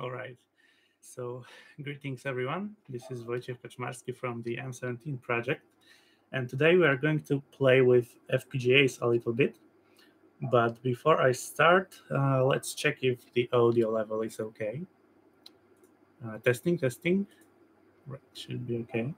All right. So, greetings everyone. This is Wojciech Kaczmarski from the M17 project. And today we are going to play with FPGAs a little bit. But before I start, uh, let's check if the audio level is okay. Uh, testing, testing. Right, should be okay.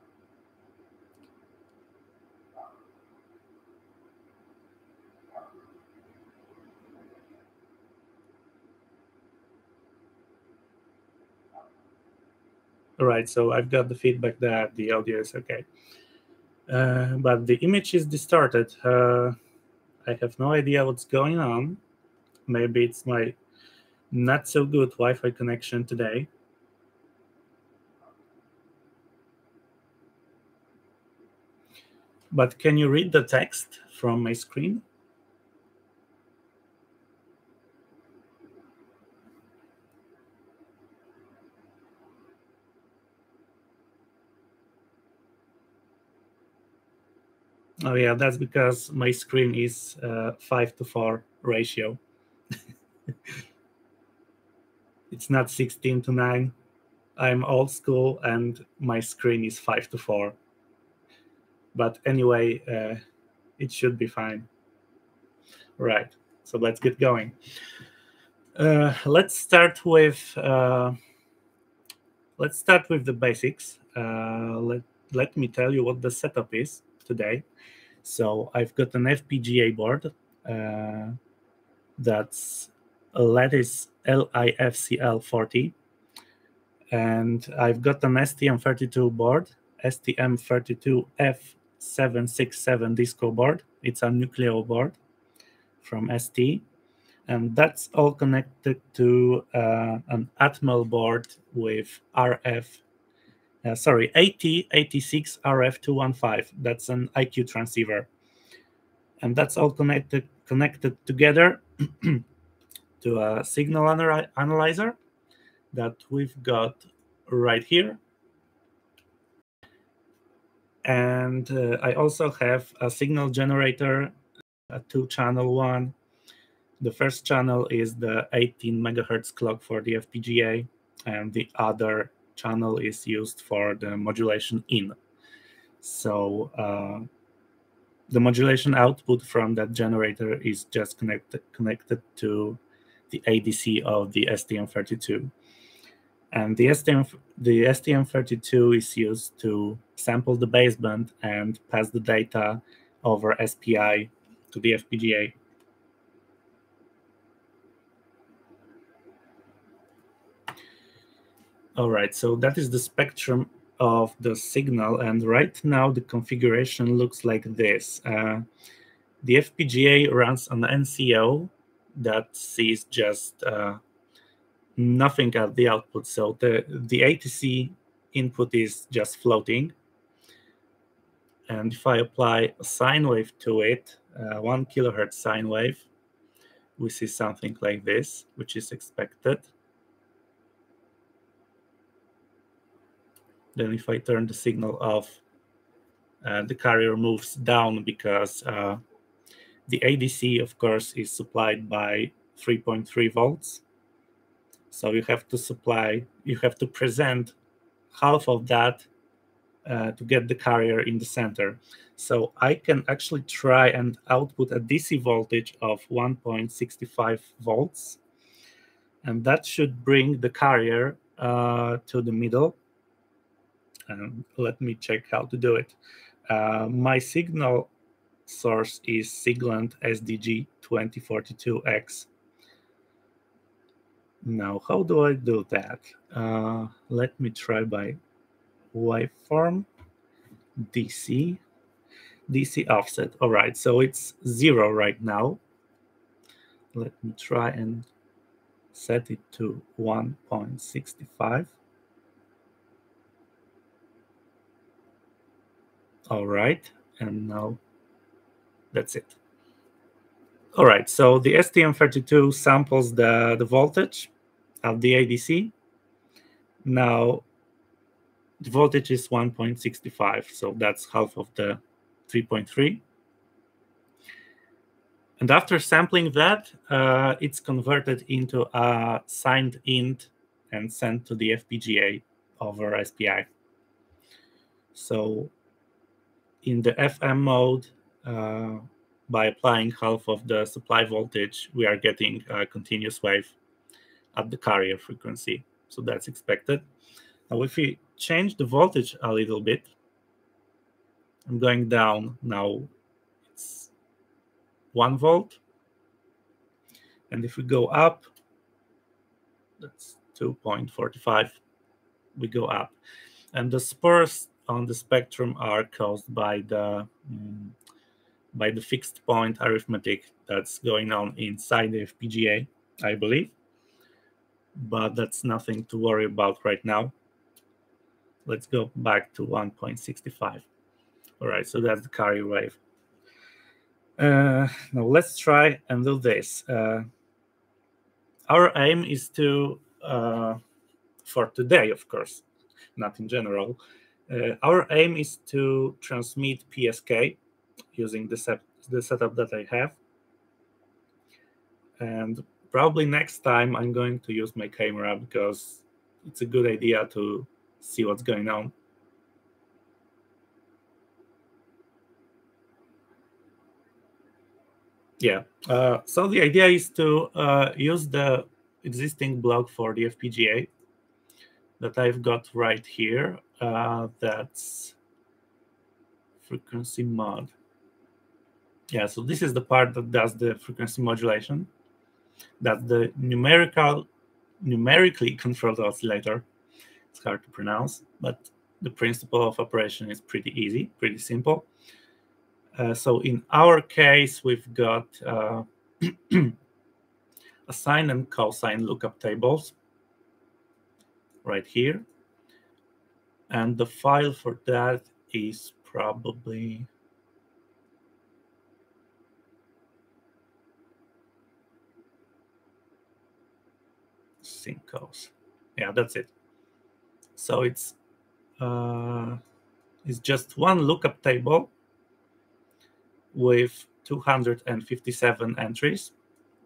All right, so I've got the feedback that the audio is okay. Uh, but the image is distorted. Uh, I have no idea what's going on. Maybe it's my not so good Wi-Fi connection today. But can you read the text from my screen? Oh yeah, that's because my screen is uh, five to four ratio. it's not 16 to 9. I'm old school and my screen is 5 to 4. But anyway, uh, it should be fine. Right, so let's get going. Uh, let's start with uh, let's start with the basics. Uh, let let me tell you what the setup is today. So I've got an FPGA board uh, that's a Lattice LIFCL40. And I've got an STM32 board, STM32F767 Disco board. It's a Nucleo board from ST. And that's all connected to uh, an Atmel board with RF uh, sorry, AT86 RF215. That's an IQ transceiver. And that's all connected connected together to a signal analyzer that we've got right here. And uh, I also have a signal generator, a two channel one. The first channel is the 18 megahertz clock for the FPGA, and the other channel is used for the modulation in. So uh, the modulation output from that generator is just connected connected to the ADC of the STM32. And the STM the STM32 is used to sample the baseband and pass the data over SPI to the FPGA. All right, so that is the spectrum of the signal. And right now the configuration looks like this. Uh, the FPGA runs on NCO that sees just uh, nothing at the output. So the, the ADC input is just floating. And if I apply a sine wave to it, uh, one kilohertz sine wave, we see something like this, which is expected. Then if I turn the signal off, uh, the carrier moves down because uh, the ADC, of course, is supplied by 3.3 volts. So you have to supply, you have to present half of that uh, to get the carrier in the center. So I can actually try and output a DC voltage of 1.65 volts. And that should bring the carrier uh, to the middle and let me check how to do it. Uh, my signal source is Siglent SDG 2042X. Now, how do I do that? Uh, let me try by waveform, DC, DC offset. All right, so it's zero right now. Let me try and set it to 1.65. All right, and now that's it. All right, so the STM32 samples the, the voltage of the ADC. Now, the voltage is 1.65, so that's half of the 3.3. And after sampling that, uh, it's converted into a signed int and sent to the FPGA over SPI. So in the FM mode, uh, by applying half of the supply voltage, we are getting a continuous wave at the carrier frequency. So that's expected. Now, if we change the voltage a little bit, I'm going down now, it's one volt. And if we go up, that's 2.45, we go up. And the spurs on the spectrum are caused by the um, by the fixed point arithmetic that's going on inside the FPGA, I believe. But that's nothing to worry about right now. Let's go back to 1.65. All right, so that's the carrier wave. Uh, now let's try and do this. Uh, our aim is to, uh, for today, of course, not in general, uh, our aim is to transmit PSK using the, set, the setup that I have. And probably next time I'm going to use my camera because it's a good idea to see what's going on. Yeah, uh, so the idea is to uh, use the existing block for the FPGA that I've got right here. Uh, that's frequency mod. Yeah, so this is the part that does the frequency modulation. That's the numerical, numerically controlled oscillator. It's hard to pronounce, but the principle of operation is pretty easy, pretty simple. Uh, so in our case, we've got uh, a sine and cosine lookup tables right here. And the file for that is probably sincos. Yeah, that's it. So it's uh, it's just one lookup table with 257 entries.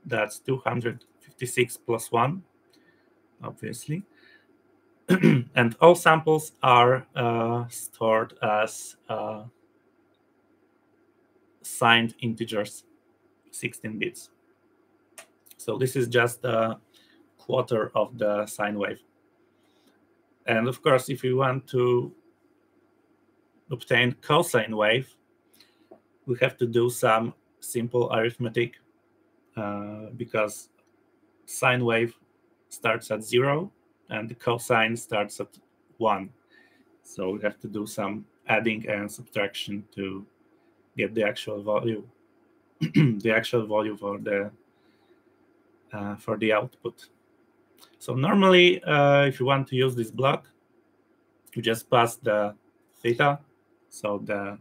That's 256 plus one, obviously. and all samples are uh, stored as uh, signed integers, 16 bits. So this is just a quarter of the sine wave. And of course, if you want to obtain cosine wave, we have to do some simple arithmetic uh, because sine wave starts at zero and the cosine starts at one. So we have to do some adding and subtraction to get the actual value, the actual value for the uh, for the output. So normally, uh, if you want to use this block, you just pass the theta, so the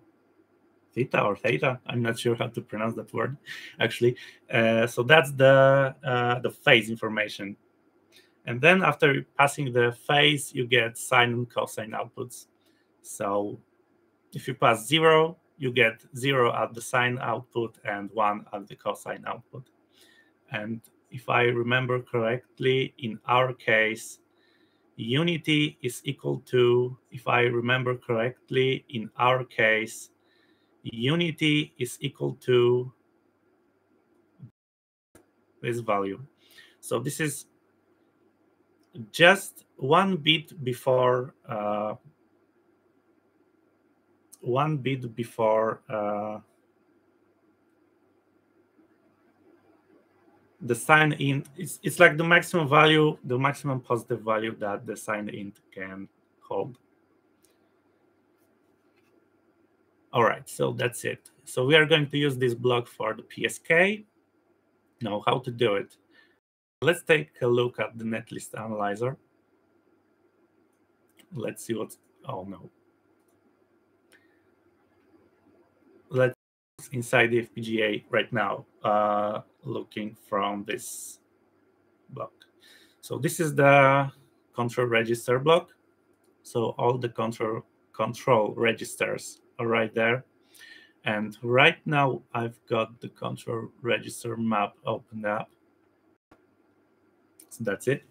theta or theta, I'm not sure how to pronounce that word, actually. Uh, so that's the uh, the phase information and then after passing the phase, you get sine and cosine outputs. So if you pass zero, you get zero at the sine output and one at the cosine output. And if I remember correctly, in our case, unity is equal to, if I remember correctly, in our case, unity is equal to this value. So this is just one bit before uh, one bit before uh, the sign int it's, it's like the maximum value the maximum positive value that the sign int can hold. All right so that's it. So we are going to use this block for the psk now how to do it Let's take a look at the netlist analyzer. Let's see what's, oh no. Let's inside the FPGA right now, uh, looking from this block. So this is the control register block. So all the control control registers are right there. And right now I've got the control register map opened up that's it.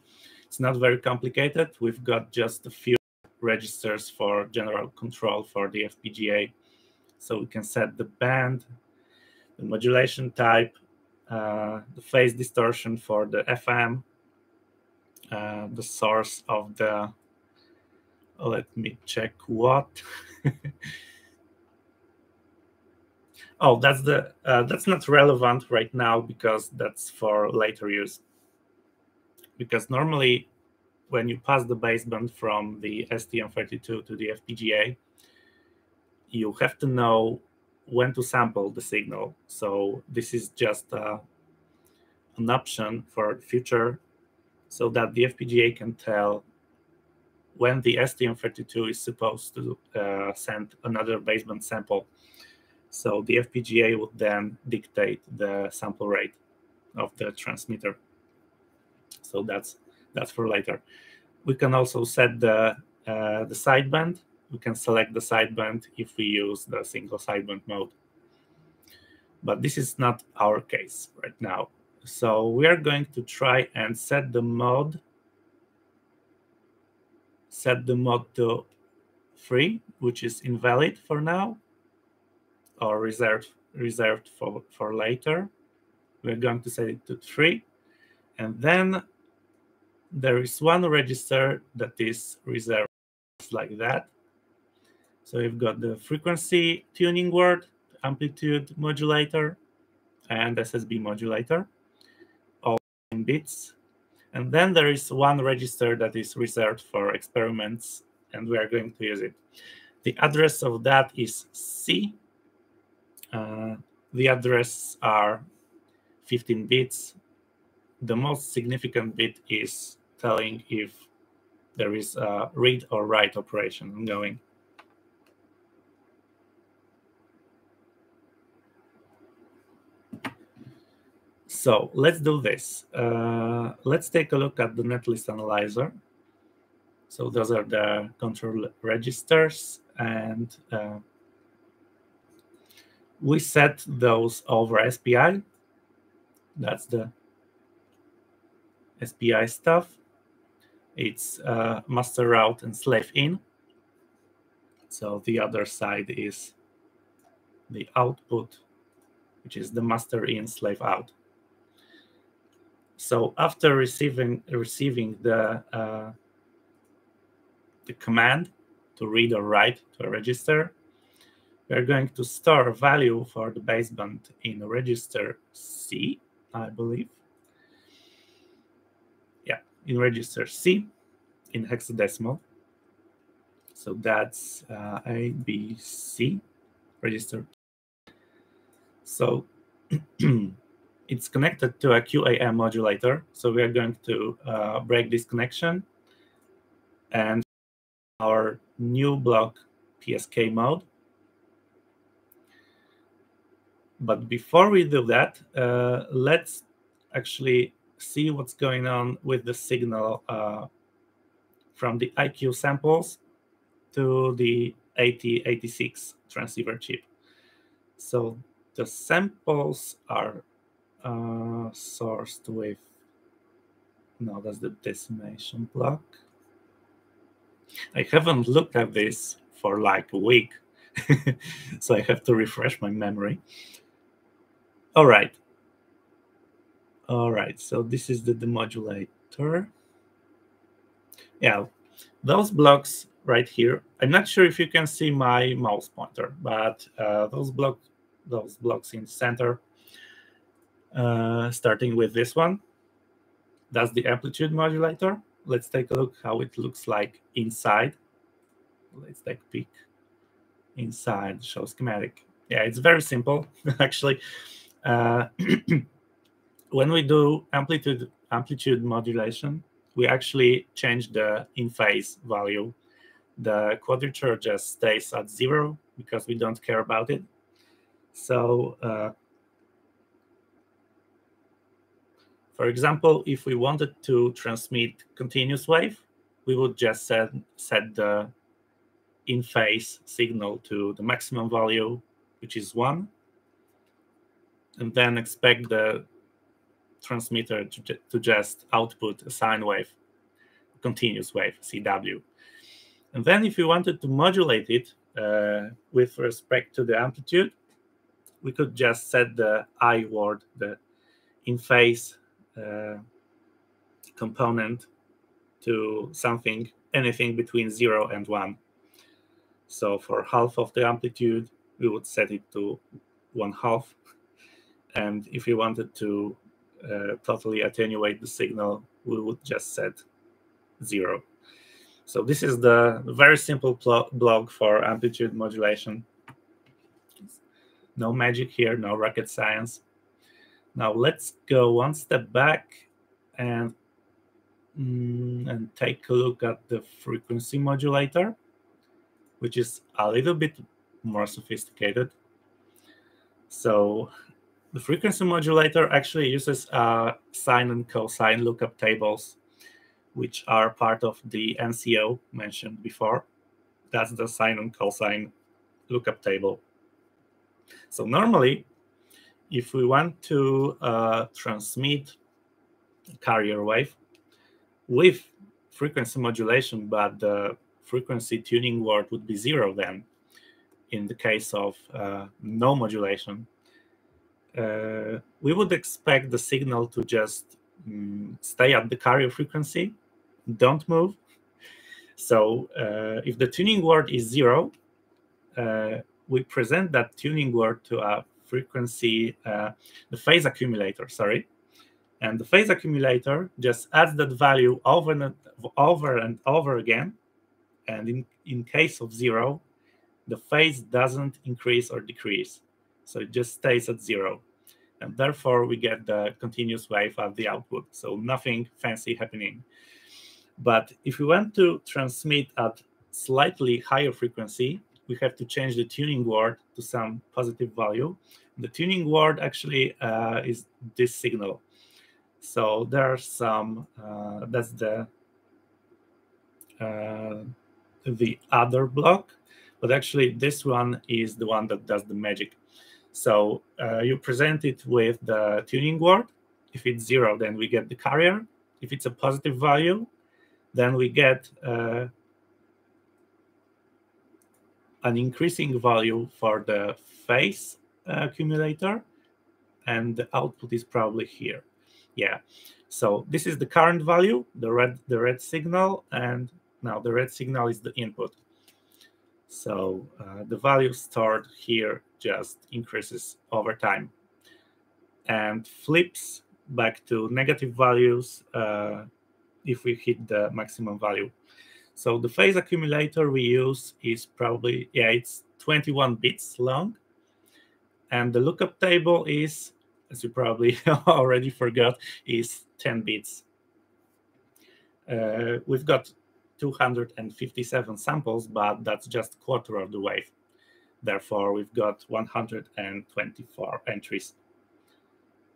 It's not very complicated. We've got just a few registers for general control for the FPGA. So we can set the band, the modulation type, uh, the phase distortion for the FM, uh, the source of the, let me check what. oh, that's the, uh, that's not relevant right now because that's for later use. Because normally when you pass the baseband from the STM32 to the FPGA, you have to know when to sample the signal. So this is just uh, an option for future so that the FPGA can tell when the STM32 is supposed to uh, send another baseband sample. So the FPGA would then dictate the sample rate of the transmitter. So that's that's for later. We can also set the uh, the sideband we can select the sideband if we use the single sideband mode. But this is not our case right now. So we are going to try and set the mode, set the mode to free, which is invalid for now, or reserved reserved for, for later. We're going to set it to three. And then there is one register that is reserved like that. So you've got the frequency tuning word, amplitude modulator, and SSB modulator, all in bits. And then there is one register that is reserved for experiments, and we are going to use it. The address of that is C. Uh, the address are 15 bits. The most significant bit is telling if there is a read or write operation ongoing. So let's do this. Uh, let's take a look at the netlist analyzer. So those are the control registers and uh, we set those over SPI. That's the SPI stuff. It's uh, master out and slave in. So the other side is the output, which is the master in slave out. So after receiving receiving the uh, the command to read or write to a register, we're going to store a value for the baseband in register C, I believe. In register C in hexadecimal. So that's uh, A, B, C register. So it's connected to a QAM modulator. So we are going to uh, break this connection and our new block PSK mode. But before we do that, uh, let's actually see what's going on with the signal uh, from the IQ samples to the AT86 transceiver chip. So the samples are uh, sourced with no that's the decimation block. I haven't looked at this for like a week so i have to refresh my memory. All right all right so this is the demodulator yeah those blocks right here i'm not sure if you can see my mouse pointer but uh, those block those blocks in center uh, starting with this one. That's the amplitude modulator. Let's take a look how it looks like inside. Let's take a peek inside, show schematic. Yeah, it's very simple, actually. Uh, when we do amplitude amplitude modulation, we actually change the in phase value. The quadrature just stays at zero because we don't care about it. So uh, For example, if we wanted to transmit continuous wave, we would just set, set the in-phase signal to the maximum value, which is 1, and then expect the transmitter to, to just output a sine wave. continuous wave, CW. And then if we wanted to modulate it uh, with respect to the amplitude, we could just set the I word, the in phase uh, component to something, anything between zero and one. So for half of the amplitude, we would set it to one half. And if we wanted to uh, totally attenuate the signal, we would just set zero. So this is the very simple blog for amplitude modulation. No magic here, no rocket science. Now let's go one step back and, mm, and take a look at the frequency modulator, which is a little bit more sophisticated. So the frequency modulator actually uses uh, sine and cosine lookup tables, which are part of the NCO mentioned before. That's the sine and cosine lookup table. So normally, if we want to uh, transmit carrier wave with frequency modulation, but the frequency tuning word would be zero then, in the case of uh, no modulation, uh, we would expect the signal to just um, stay at the carrier frequency, don't move. So uh, if the tuning word is zero, uh, we present that tuning word to a frequency, uh, the phase accumulator, sorry. And the phase accumulator just adds that value over and over and over again. And in, in case of zero, the phase doesn't increase or decrease. So it just stays at zero. And therefore, we get the continuous wave at the output. So nothing fancy happening. But if we want to transmit at slightly higher frequency, we have to change the tuning word to some positive value. The tuning word actually uh, is this signal. So there are some, uh, that's the, uh, the other block. But actually, this one is the one that does the magic. So uh, you present it with the tuning word. If it's zero, then we get the carrier. If it's a positive value, then we get uh, an increasing value for the phase accumulator, and the output is probably here. Yeah. So this is the current value, the red, the red signal, and now the red signal is the input. So uh, the value stored here just increases over time and flips back to negative values uh, if we hit the maximum value. So the phase accumulator we use is probably, yeah, it's 21 bits long. And the lookup table is, as you probably already forgot, is 10 bits. Uh, we've got 257 samples, but that's just quarter of the wave. Therefore, we've got 124 entries.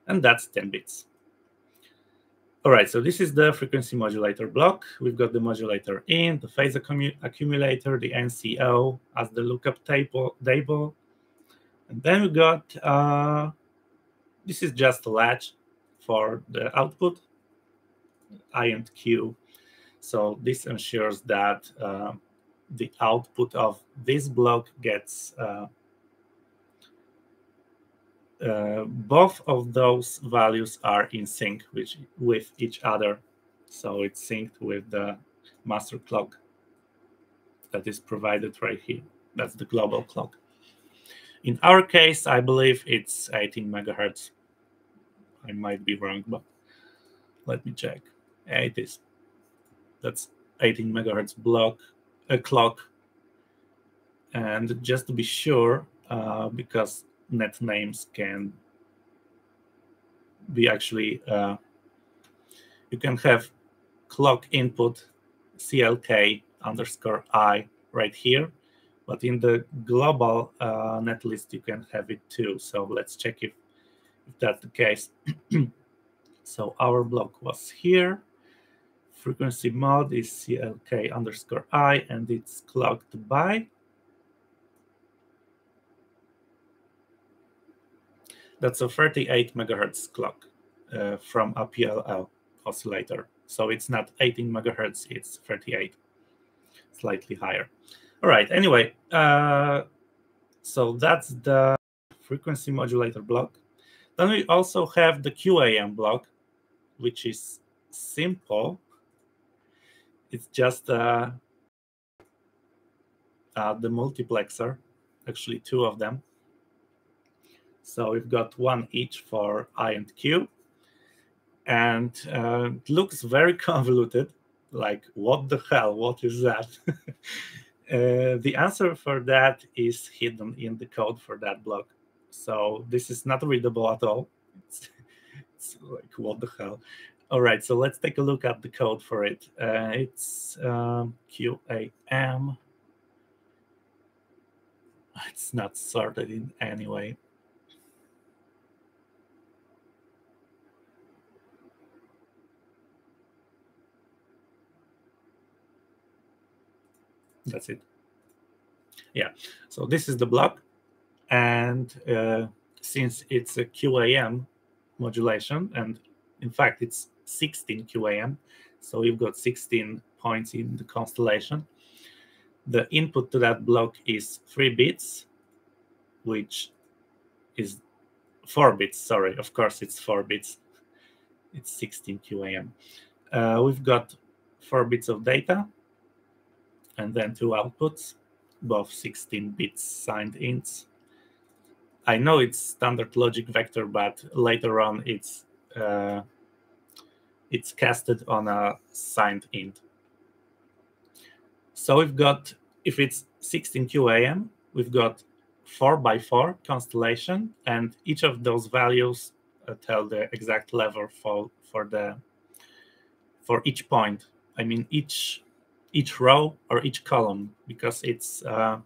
And that's 10 bits. All right, so this is the frequency modulator block. We've got the modulator in, the phase accumulator, the NCO as the lookup table. table. And then we got, uh, this is just a latch for the output, I and Q so this ensures that uh, the output of this block gets uh, uh, both of those values are in sync with, with each other. So it's synced with the master clock that is provided right here. That's the global clock. In our case, I believe it's 18 megahertz. I might be wrong, but let me check. It is that's 18 megahertz block a clock and just to be sure uh, because net names can be actually uh, you can have clock input clk underscore i right here. But in the global uh, netlist you can have it too. So let's check if, if that's the case. So our block was here frequency mod is CLK underscore I and it's clocked by. That's a 38 megahertz clock uh, from a PLL oscillator. So it's not 18 megahertz, it's 38, slightly higher. All right, anyway, uh, so that's the frequency modulator block. Then we also have the QAM block, which is simple. It's just uh, uh, the multiplexer, actually two of them. So we've got one each for I and Q. And uh, it looks very convoluted, like what the hell, what is that? uh, the answer for that is hidden in the code for that block. So this is not readable at all. It's, it's like, what the hell? All right, so let's take a look at the code for it. Uh, it's um, QAM. It's not sorted in any way. That's it. Yeah, so this is the block. And uh, since it's a QAM modulation, and in fact, it's 16 QAM, so you've got 16 points in the constellation. The input to that block is three bits, which is four bits. Sorry, of course, it's four bits. It's 16 QAM. Uh, we've got four bits of data and then two outputs, both 16 bits signed ints. I know it's standard logic vector, but later on it's uh, it's casted on a signed int. So we've got, if it's 16 QAM, we've got 4 by 4 constellation, and each of those values uh, tell the exact level for, for the for each point. I mean, each each row or each column because it's uh,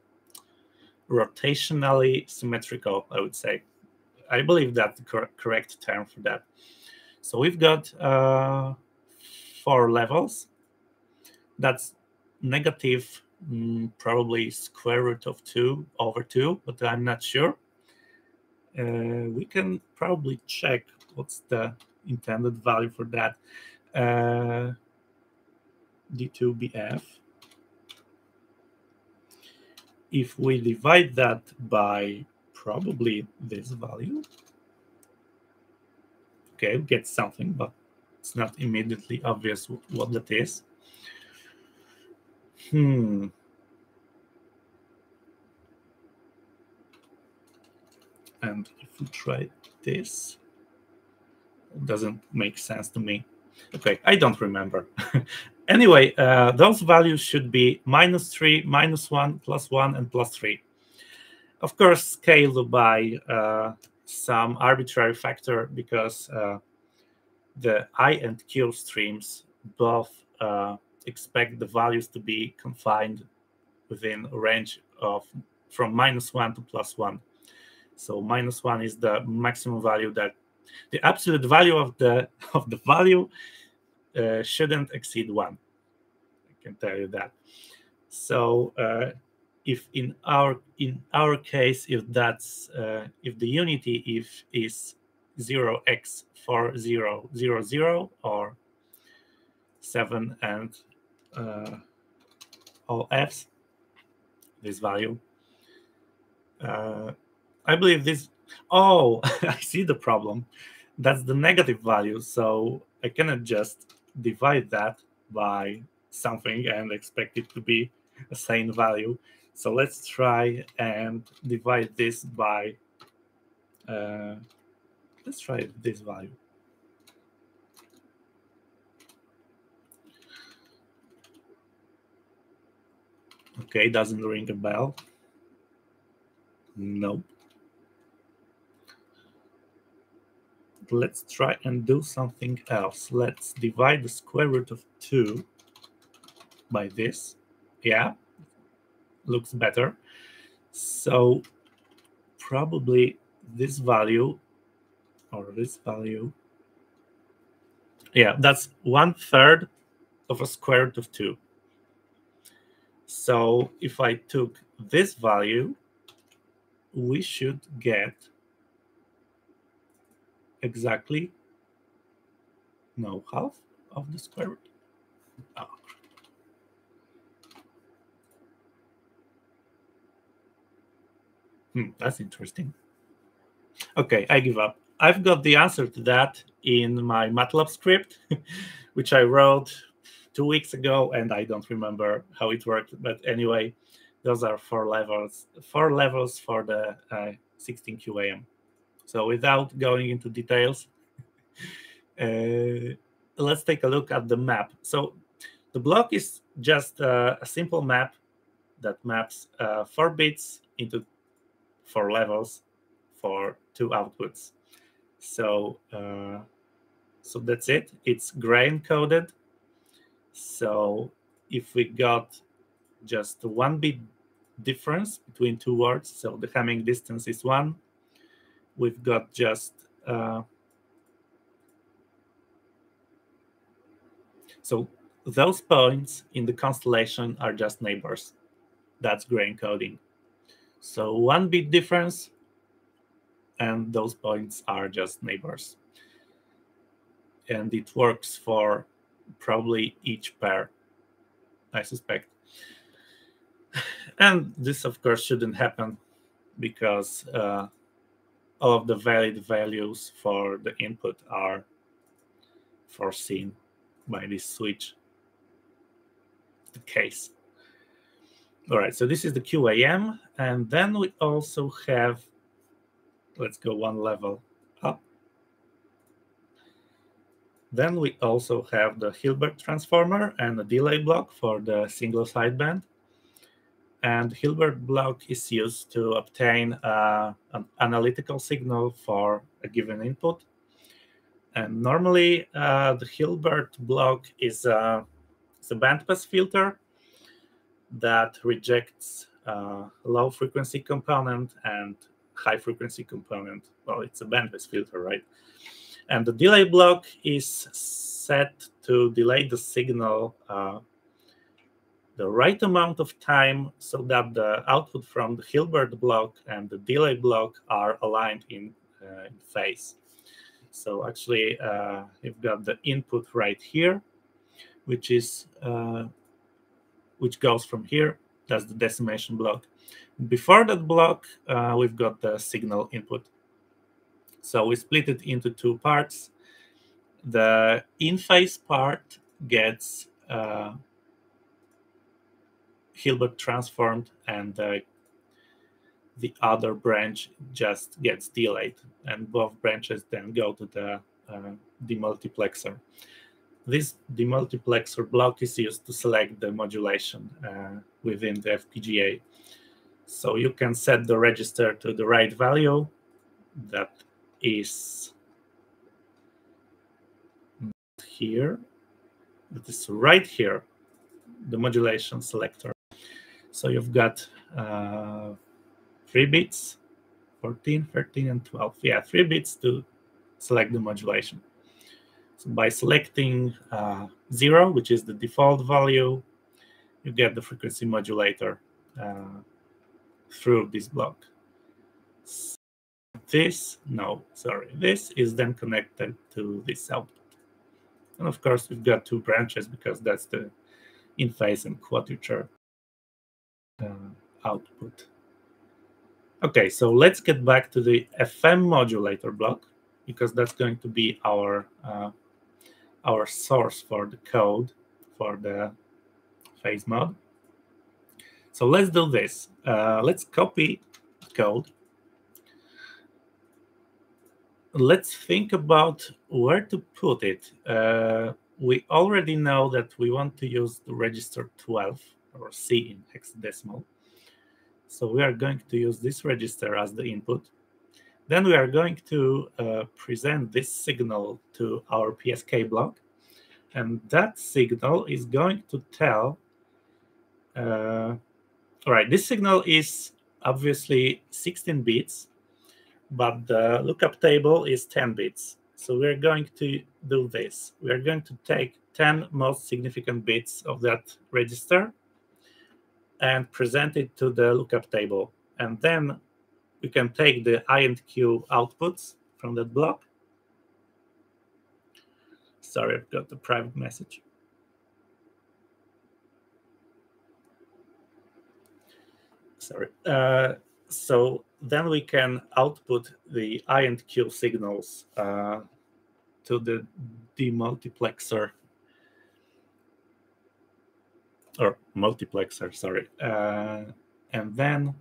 rotationally symmetrical, I would say. I believe that's the cor correct term for that. So we've got uh, four levels. That's negative, mm, probably square root of 2 over 2, but I'm not sure. Uh, we can probably check what's the intended value for that. Uh, D2BF. If we divide that by probably this value, okay, get something, but it's not immediately obvious what that is. Hmm. And if we try this, it doesn't make sense to me. Okay, I don't remember. anyway, uh, those values should be minus 3, minus 1, plus 1, and plus 3. Of course, scaled by uh, some arbitrary factor because uh, the I and Q streams both uh, expect the values to be confined within a range of from minus 1 to plus 1. So minus 1 is the maximum value that the absolute value of the of the value uh, shouldn't exceed one. I can tell you that. So uh, if in our in our case, if that's uh, if the unity if is zero x four zero zero zero or seven and uh, all f's, this value. Uh, I believe this. Oh, I see the problem. That's the negative value. So I cannot just divide that by something and expect it to be a same value. So let's try and divide this by, uh, let's try this value. Okay, doesn't ring a bell. Nope. let's try and do something else. Let's divide the square root of 2 by this. Yeah, looks better. So probably this value or this value. Yeah, that's one third of a square root of 2. So if I took this value, we should get exactly no half of the square root. Oh. Hmm, that's interesting. Okay, I give up. I've got the answer to that in my MATLAB script, which I wrote two weeks ago, and I don't remember how it worked. But anyway, those are four levels, four levels for the uh, 16 QAM. So without going into details, uh, let's take a look at the map. So the block is just uh, a simple map that maps uh, four bits into four levels for two outputs. So uh, so that's it. It's gray encoded. So if we got just one bit difference between two words, so the Hamming distance is one, we've got just uh, so those points in the constellation are just neighbors. That's gray encoding. So one bit difference, and those points are just neighbors. And it works for probably each pair, I suspect. And this, of course, shouldn't happen because uh, all of the valid values for the input are foreseen by this switch. The case. All right, so this is the QAM. And then we also have, let's go one level up. Then we also have the Hilbert transformer and a delay block for the single sideband. And Hilbert block is used to obtain uh, an analytical signal for a given input. And normally, uh, the Hilbert block is a, is a bandpass filter that rejects uh, low frequency component and high frequency component. Well, it's a bandpass filter, right? And the delay block is set to delay the signal uh, the right amount of time so that the output from the Hilbert block and the delay block are aligned in, uh, in phase. So actually, uh, you've got the input right here, which is uh, which goes from here. That's the decimation block. Before that block, uh, we've got the signal input. So we split it into two parts. The in-phase part gets uh, Hilbert transformed, and uh, the other branch just gets delayed, and both branches then go to the uh, demultiplexer. This demultiplexer block is used to select the modulation uh, within the FPGA. So you can set the register to the right value that is here. That is right here, the modulation selector. So you've got uh, three bits, 14, 13, and 12. Yeah, three bits to select the modulation. So by selecting uh, zero, which is the default value, you get the frequency modulator uh, through this block. This, no, sorry, this is then connected to this output. And of course, we've got two branches because that's the in phase and quadrature uh, output. Okay, so let's get back to the FM modulator block because that's going to be our uh, our source for the code for the phase mod. So let's do this. Uh, let's copy code. Let's think about where to put it. Uh, we already know that we want to use the register 12 or C in hexadecimal. So we are going to use this register as the input. Then we are going to uh, present this signal to our PSK block. And that signal is going to tell, uh, all right, this signal is obviously 16 bits, but the lookup table is 10 bits. So we're going to do this. We're going to take 10 most significant bits of that register and present it to the lookup table. And then we can take the I and Q outputs from that block. sorry, I've got the private message. Sorry. Uh, so then we can output the I and Q signals uh, to the demultiplexer or multiplexer, sorry. Uh, and then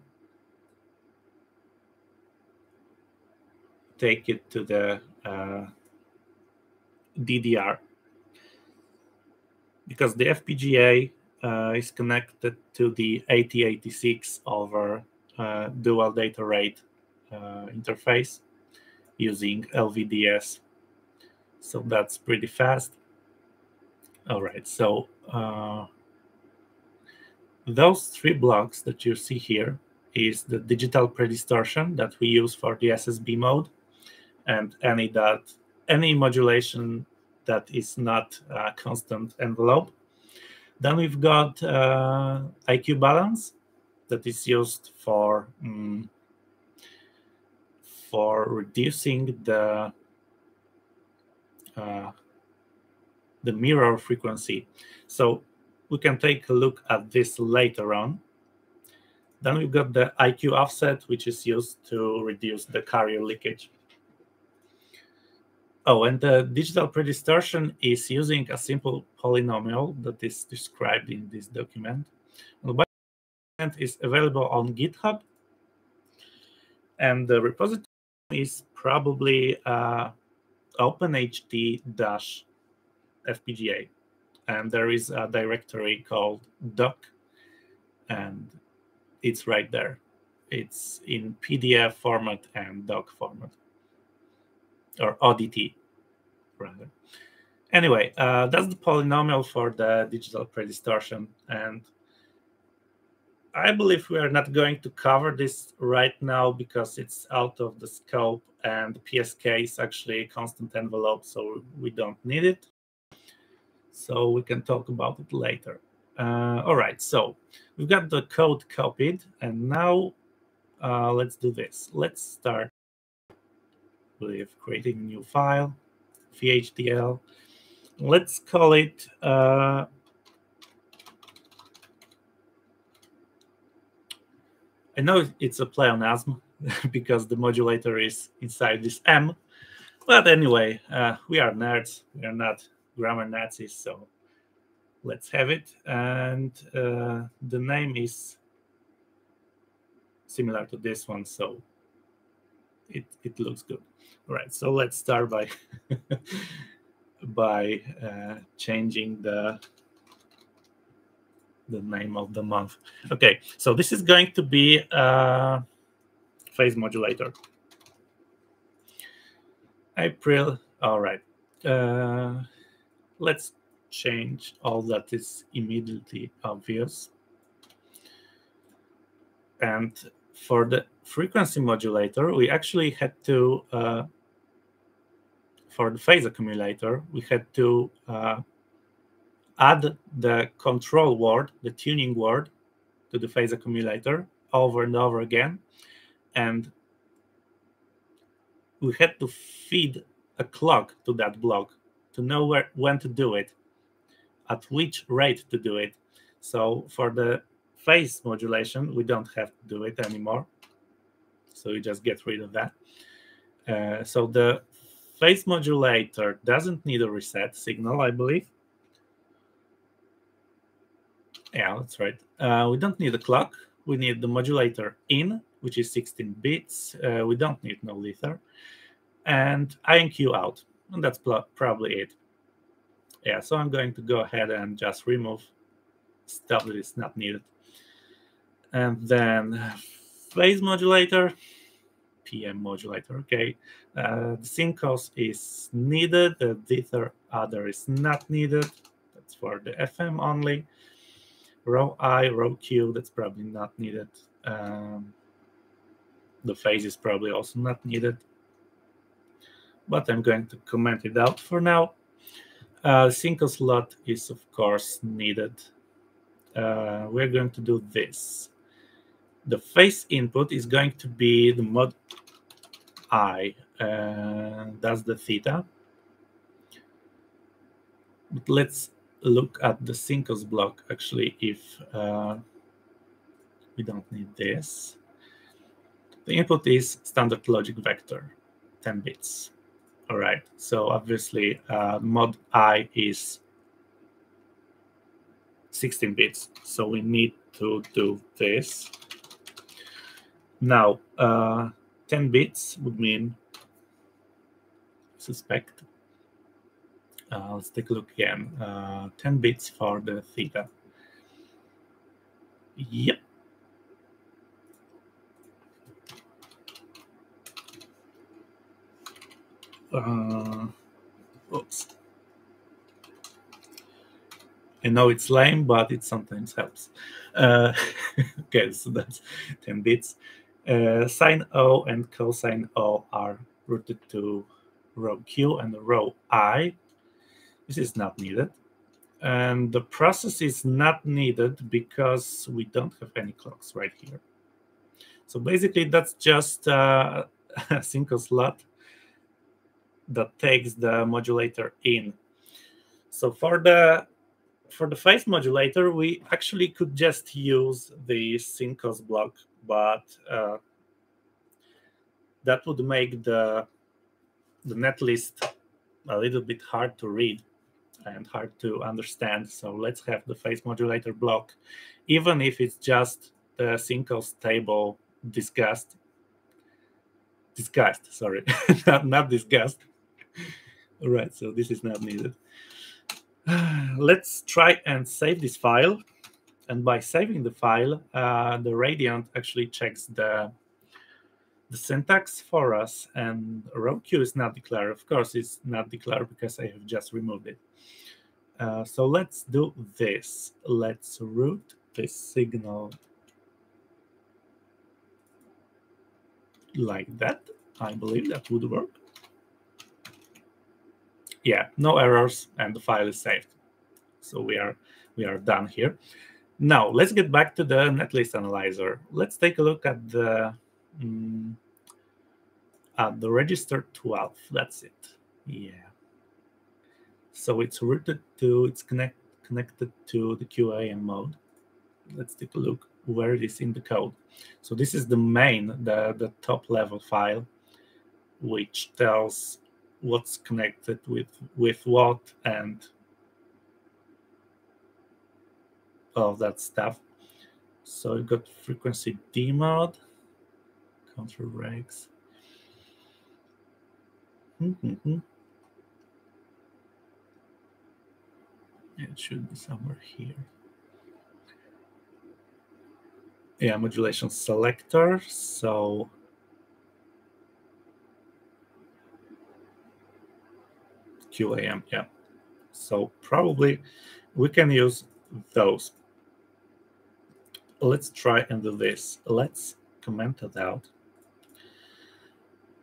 take it to the uh, DDR because the FPGA uh, is connected to the AT86 over uh, dual data rate uh, interface using LVDS. So that's pretty fast. All right, so uh, those three blocks that you see here is the digital predistortion that we use for the SSB mode and any that any modulation that is not a constant envelope. Then we've got uh, IQ balance that is used for um, for reducing the uh, the mirror frequency. So we can take a look at this later on. Then we've got the IQ offset, which is used to reduce the carrier leakage. Oh, and the digital predistortion is using a simple polynomial that is described in this document. The document is available on GitHub, and the repository is probably uh, OpenHT-FPGA and there is a directory called doc and it's right there. It's in pdf format and doc format or odt rather anyway uh, that's the polynomial for the digital predistortion and i believe we are not going to cover this right now because it's out of the scope and psk is actually a constant envelope so we don't need it so we can talk about it later. Uh, all right, so we've got the code copied, and now uh, let's do this. Let's start with creating a new file, VHDL. Let's call it uh, I know it's a play on pleonasm because the modulator is inside this M, but anyway, uh, we are nerds. We are not grammar Nazis. So let's have it. And uh, the name is similar to this one, so it it looks good. All right, so let's start by by uh, changing the the name of the month. Okay, so this is going to be a phase modulator. April. All right. Uh, let's change all that is immediately obvious. And for the frequency modulator, we actually had to, uh, for the phase accumulator, we had to uh, add the control word, the tuning word, to the phase accumulator over and over again. And we had to feed a clock to that block to know where when to do it, at which rate to do it. So for the phase modulation, we don't have to do it anymore. So you just get rid of that. Uh, so the phase modulator doesn't need a reset signal, I believe. Yeah, that's right. Uh, we don't need a clock. We need the modulator in, which is 16 bits. Uh, we don't need no ether. And INQ out and that's probably it. Yeah, so I'm going to go ahead and just remove stuff that is not needed. And then phase modulator, PM modulator, okay. Uh, the sincos is needed, the dither other is not needed. That's for the FM only. Row I, row Q, that's probably not needed. Um, the phase is probably also not needed but I'm going to comment it out for now. Uh, slot is, of course, needed. Uh, we're going to do this. The phase input is going to be the mod i, uh, that's the theta. But let's look at the sincos block actually if uh, we don't need this. The input is standard logic vector, 10 bits. All right, so obviously uh, mod i is 16 bits, so we need to do this. Now, uh, 10 bits would mean, suspect, uh, let's take a look again, uh, 10 bits for the theta. Yep, Uh, oops. I know it's lame, but it sometimes helps. Uh, okay, so that's 10 bits. Uh, sine O and cosine O are routed to row Q and row I. This is not needed. And the process is not needed because we don't have any clocks right here. So basically, that's just uh, a single slot that takes the modulator in. So for the for the phase modulator, we actually could just use the sincos block, but uh, that would make the the netlist a little bit hard to read and hard to understand. So let's have the phase modulator block, even if it's just the sincos table discussed. Discussed, sorry, not, not discussed. All right, so this is not needed. Let's try and save this file. And by saving the file, uh, the Radiant actually checks the the syntax for us and row queue is not declared. Of course, it's not declared because I have just removed it. Uh, so let's do this. Let's route this signal like that. I believe that would work yeah, no errors, and the file is saved. So we are we are done here. Now let's get back to the netlist analyzer. Let's take a look at the um, at the register 12. That's it. Yeah. So it's routed to it's connect connected to the QAM mode. Let's take a look where it is in the code. So this is the main, the, the top level file, which tells what's connected with with what and all that stuff. So you got frequency D mode, control regs. Mm-hmm. It should be somewhere here. Yeah, modulation selector. So QAM. Yeah. So probably we can use those. Let's try and do this. Let's comment it out.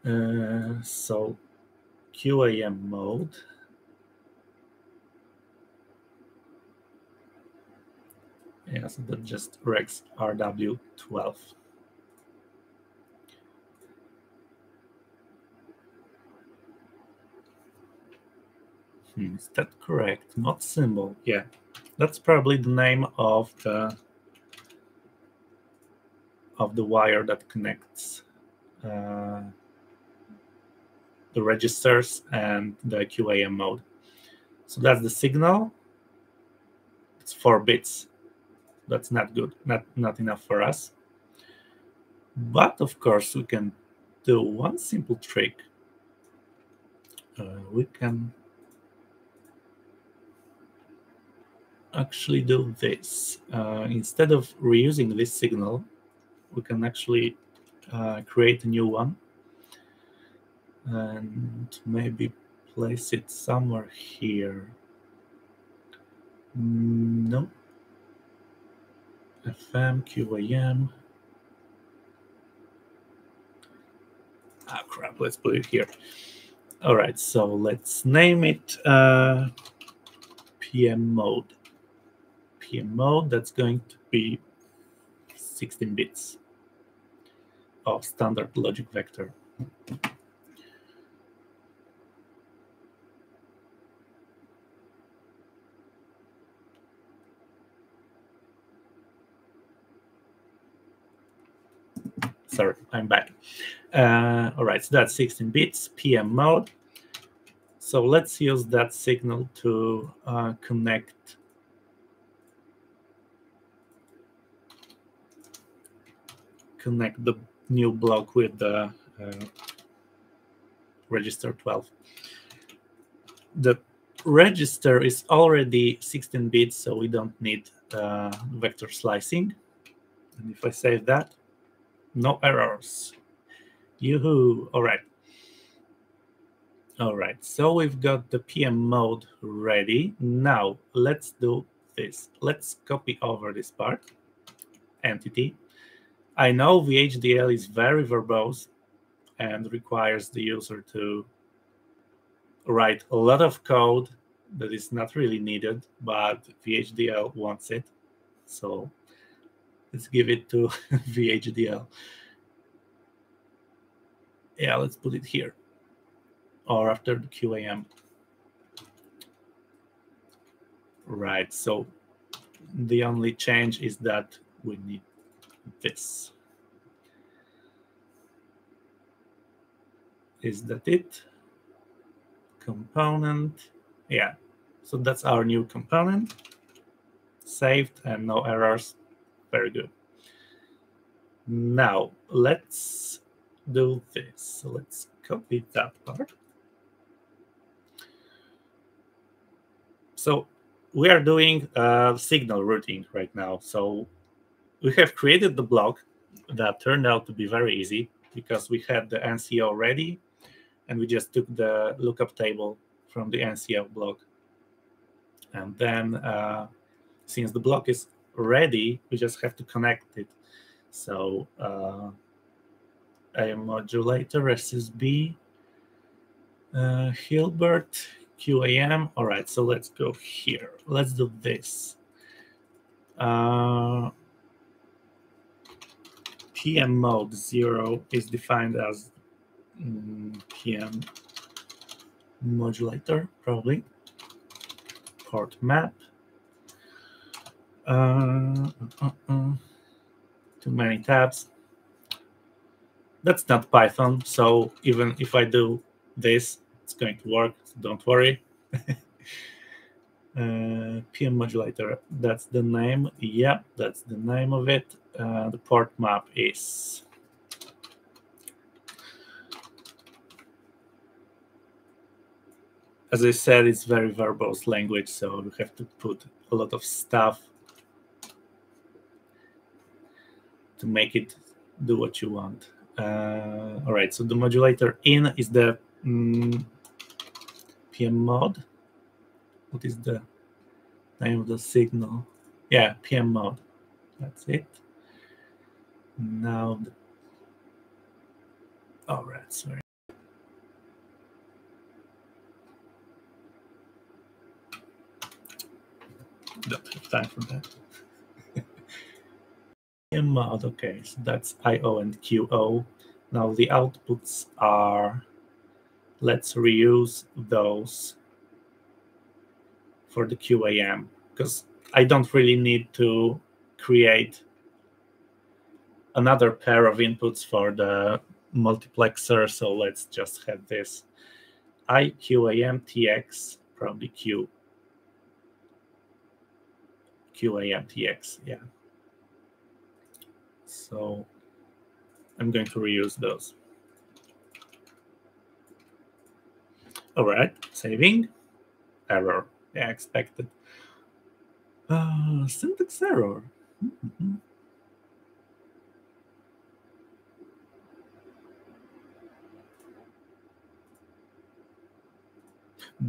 Uh, so QAM mode. So that just regs RW12. Hmm, is that correct? Not symbol. Yeah, that's probably the name of the of the wire that connects uh, the registers and the QAM mode. So that's the signal. It's four bits. That's not good. Not not enough for us. But of course, we can do one simple trick. Uh, we can actually do this. Uh, instead of reusing this signal, we can actually uh, create a new one and maybe place it somewhere here. Mm, no. FM, QAM. Ah, crap, let's put it here. All right, so let's name it uh, PM mode. PM mode, that's going to be 16 bits of standard logic vector. Sorry, I'm back. Uh, all right, so that's 16 bits, PM mode. So let's use that signal to uh, connect connect the new block with the uh, register 12. The register is already 16 bits, so we don't need uh, vector slicing. And if I save that, no errors. Yoo-hoo, all right. All right, so we've got the PM mode ready. Now let's do this. Let's copy over this part, entity. I know VHDL is very verbose and requires the user to write a lot of code that is not really needed, but VHDL wants it. So let's give it to VHDL. Yeah, let's put it here or after the QAM. Right, so the only change is that we need this. Is that it? Component. Yeah, so that's our new component. Saved and no errors. Very good. Now let's do this. So let's copy that part. So we are doing uh, signal routing right now. So we have created the block that turned out to be very easy because we had the NCO ready and we just took the lookup table from the NCO block. And then uh, since the block is ready, we just have to connect it. So uh, a modulator SSB, uh, Hilbert, QAM. All right, so let's go here. Let's do this. Uh, PM mode zero is defined as mm, PM modulator, probably. Port map. Uh, uh, uh, too many tabs. That's not Python, so even if I do this, it's going to work. So don't worry. Uh, PM modulator, that's the name. Yeah, that's the name of it. Uh, the port map is as I said, it's very verbose language, so we have to put a lot of stuff to make it do what you want. Uh, all right, so the modulator in is the um, PM mod. What is the name of the signal? Yeah, PM mod. That's it. Now, all oh, right, sorry. Don't have time for that. PM mode, okay, so that's IO and QO. Now the outputs are, let's reuse those for the QAM because I don't really need to create another pair of inputs for the multiplexer. So let's just have this IQAM TX, probably Q. QAM TX, yeah. So I'm going to reuse those. All right, saving, error, yeah, expected. Uh, syntax error. Mm -hmm.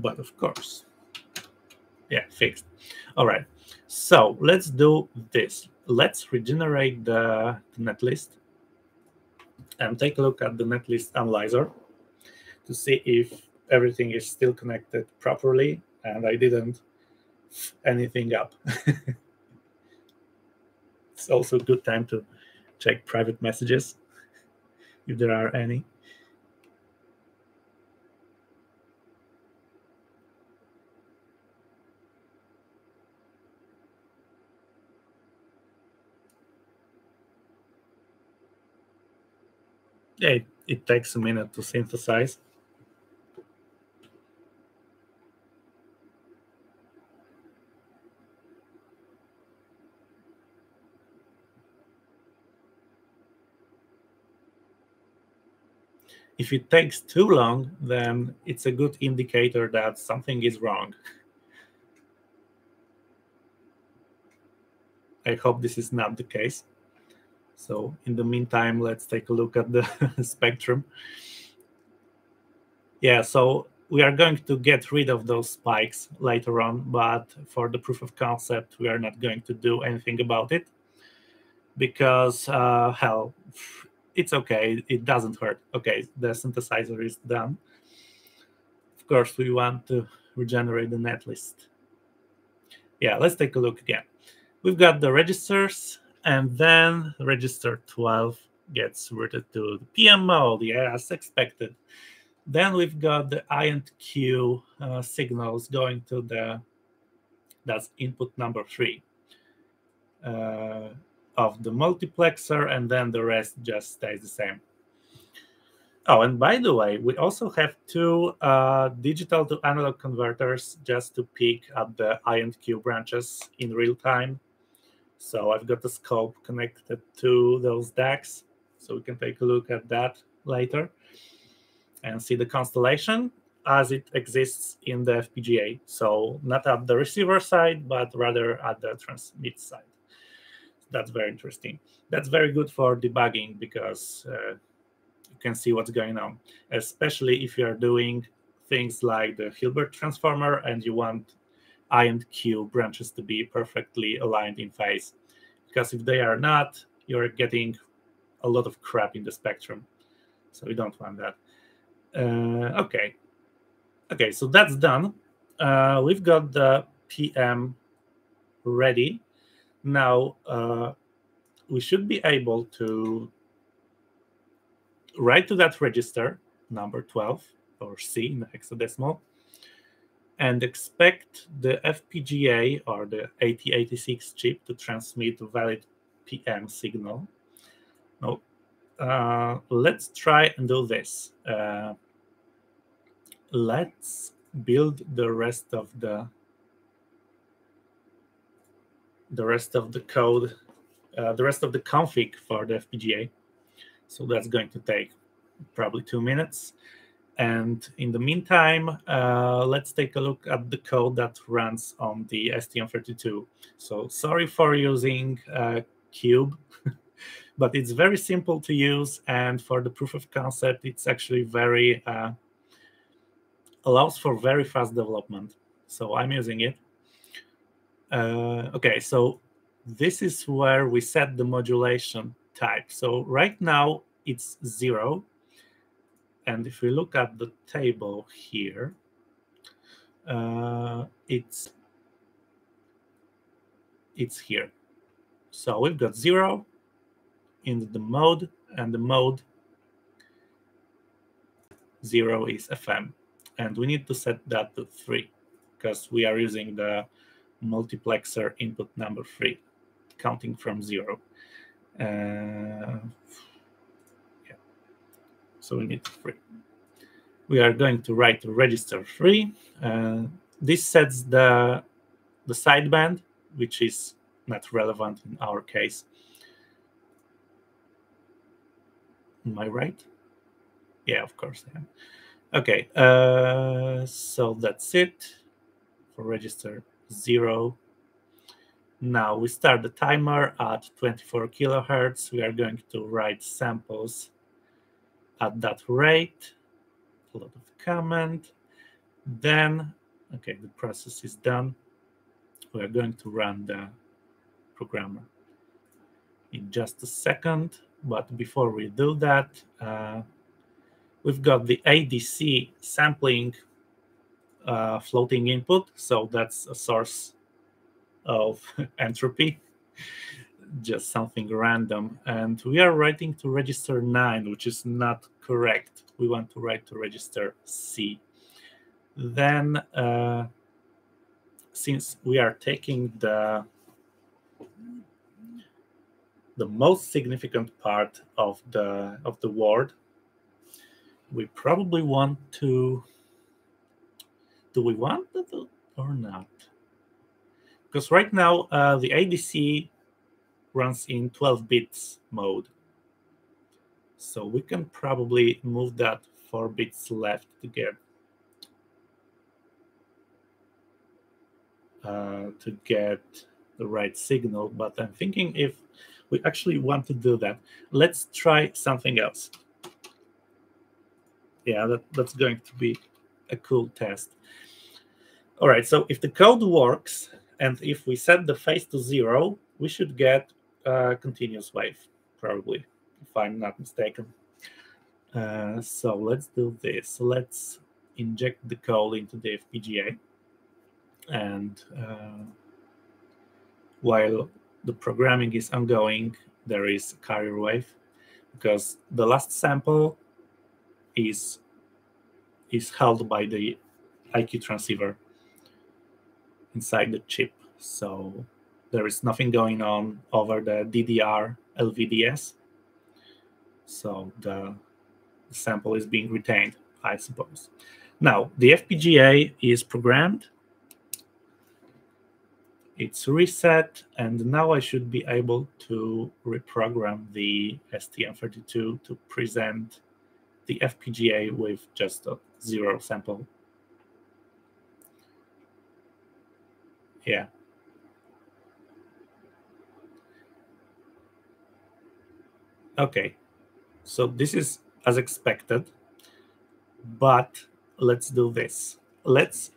But of course, yeah, fixed. All right, so let's do this. Let's regenerate the, netlist and take a look at the netlist analyzer to see if everything is still connected properly and I didn't anything up. it's also a good time to check private messages if there are any. Yeah, it, it takes a minute to synthesize. If it takes too long, then it's a good indicator that something is wrong. I hope this is not the case. So in the meantime, let's take a look at the spectrum. Yeah, so we are going to get rid of those spikes later on, but for the proof of concept, we are not going to do anything about it because, uh, hell, it's okay. It doesn't hurt. Okay, the synthesizer is done. Of course, we want to regenerate the netlist. Yeah, let's take a look again. We've got the registers, and then register 12 gets routed to the PM mode, yeah, as expected. Then we've got the I and Q uh, signals going to the, that's input number three. Uh, of the multiplexer, and then the rest just stays the same. Oh, and by the way, we also have two uh, digital to analog converters just to pick up the I and Q branches in real time. So I've got the scope connected to those DACs, so we can take a look at that later and see the constellation as it exists in the FPGA. So not at the receiver side, but rather at the transmit side that's very interesting. That's very good for debugging because uh, you can see what's going on, especially if you are doing things like the Hilbert transformer and you want I and Q branches to be perfectly aligned in phase. Because if they are not, you're getting a lot of crap in the spectrum. So we don't want that. Uh, okay. Okay, so that's done. Uh, we've got the PM ready now, uh, we should be able to write to that register, number 12, or C in the hexadecimal, and expect the FPGA or the AT86 chip to transmit a valid PM signal. Now, uh, let's try and do this. Uh, let's build the rest of the the rest of the code, uh, the rest of the config for the FPGA. So that's going to take probably two minutes. And in the meantime, uh, let's take a look at the code that runs on the STM32. So sorry for using uh, Cube, but it's very simple to use. And for the proof of concept, it's actually very, uh, allows for very fast development. So I'm using it. Uh, okay, so this is where we set the modulation type. So right now it's zero. And if we look at the table here, uh, it's it's here. So we've got zero in the mode, and the mode zero is FM. And we need to set that to three because we are using the multiplexer input number three, counting from zero. Uh. So we need three. We are going to write register three. Uh, this sets the the sideband, which is not relevant in our case. Am I right? Yeah, of course I am. Okay, uh, so that's it for register zero. Now we start the timer at 24 kilohertz. We are going to write samples at that rate. A lot of comment. Then, okay, the process is done. We are going to run the programmer in just a second. But before we do that, uh, we've got the ADC sampling uh, floating input. So that's a source of entropy, just something random. And we are writing to register 9, which is not correct. We want to write to register C. Then, uh, since we are taking the the most significant part of the of the word we probably want to. Do we want that or not? Because right now uh, the ADC runs in 12 bits mode. So we can probably move that four bits left to get uh, to get the right signal. But I'm thinking if we actually want to do that, let's try something else. Yeah, that, that's going to be a cool test. All right, so if the code works and if we set the phase to zero, we should get a continuous wave, probably, if I'm not mistaken. Uh, so let's do this. Let's inject the code into the FPGA. And uh, while the programming is ongoing, there is a carrier wave because the last sample is is held by the IQ transceiver inside the chip. So there is nothing going on over the DDR LVDS. So the, sample is being retained, I suppose. Now, the FPGA is programmed. It's reset, and now I should be able to reprogram the STM32 to present the FPGA with just a zero sample. Yeah. Okay, so this is as expected, but let's do this. Let's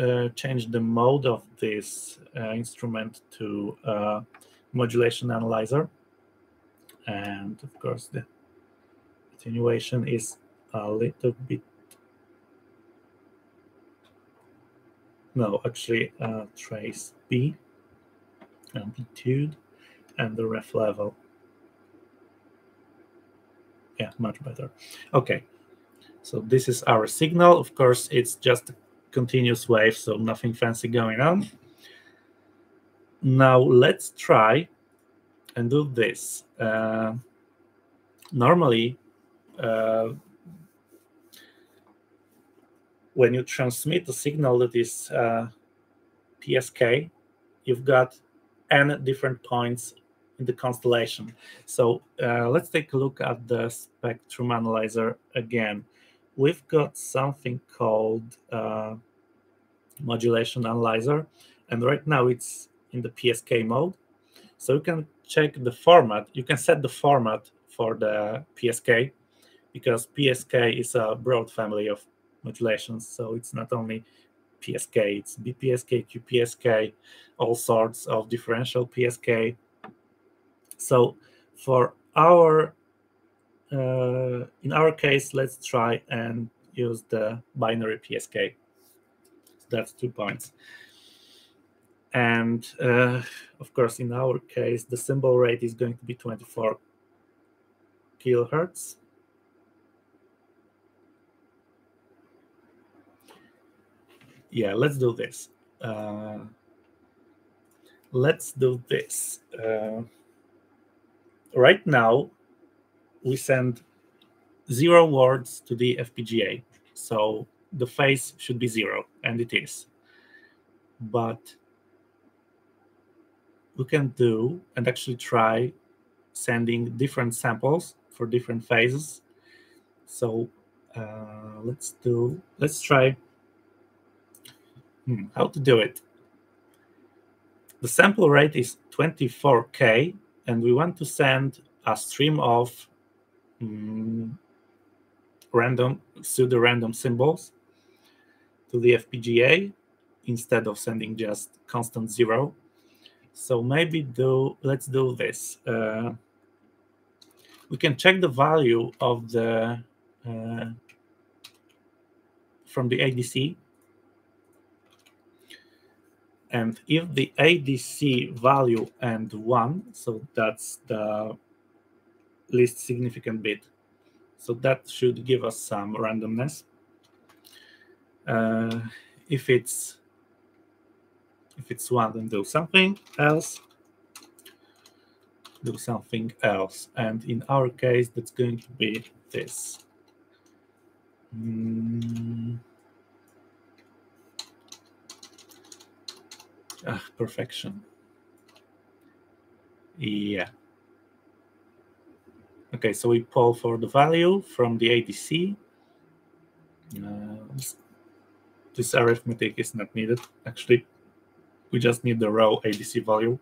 uh, change the mode of this uh, instrument to uh, modulation analyzer. And of course, the attenuation is a little bit no actually uh, trace B amplitude and the ref level yeah much better. Okay. So this is our signal. Of course it's just a continuous wave so nothing fancy going on. Now let's try and do this. Uh, normally uh, when you transmit a signal that is uh, PSK, you've got n different points in the constellation. So uh, let's take a look at the spectrum analyzer again. We've got something called uh, modulation analyzer, and right now it's in the PSK mode. So you can check the format. You can set the format for the PSK because PSK is a broad family of modulations. So it's not only PSK, it's BPSK, QPSK, all sorts of differential PSK. So for our, uh, in our case, let's try and use the binary PSK. So that's two points. And uh, of course, in our case, the symbol rate is going to be 24 kilohertz. yeah, let's do this. Uh, let's do this. Uh, right now, we send zero words to the FPGA. So the phase should be zero, and it is. But we can do and actually try sending different samples for different phases. So uh, let's do, let's try Hmm, how to do it? The sample rate is 24K, and we want to send a stream of um, random pseudo-random symbols to the FPGA instead of sending just constant zero. So maybe do let's do this. Uh, we can check the value of the uh, from the ADC and if the ADC value and 1, so that's the least significant bit, so that should give us some randomness. Uh, if it's if it's 1, then do something else. Do something else. And in our case, that's going to be this. Mm. Ah, perfection. Yeah. Okay, so we pull for the value from the ADC. Uh, this arithmetic is not needed, actually. We just need the row ADC value.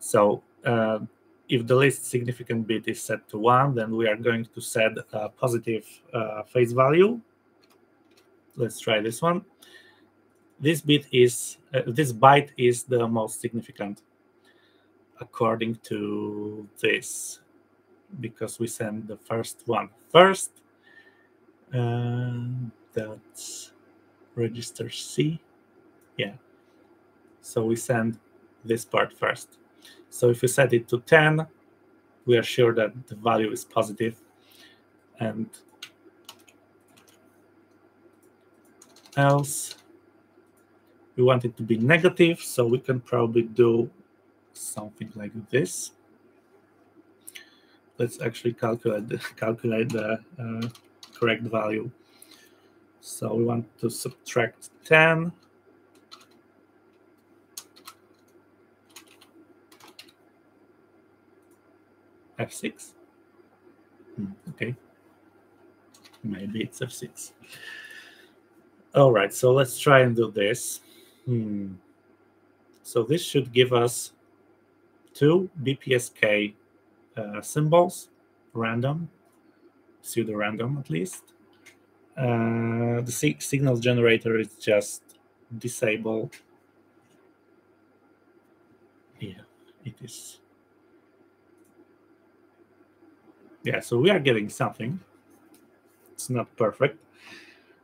So uh, if the least significant bit is set to 1, then we are going to set a positive uh, phase value. Let's try this one. This bit is, uh, this byte is the most significant according to this, because we send the first one first. And that's register C. Yeah. So we send this part first. So if we set it to 10, we are sure that the value is positive and else we want it to be negative, so we can probably do something like this. Let's actually calculate the, calculate the uh, correct value. So we want to subtract 10 f6. Hmm, okay. Maybe it's f6. All right, so let's try and do this. Hmm. So this should give us two BPSK uh, symbols, random, pseudo random at least. Uh, the sig signal generator is just disabled. Yeah, it is yeah, so we are getting something. It's not perfect.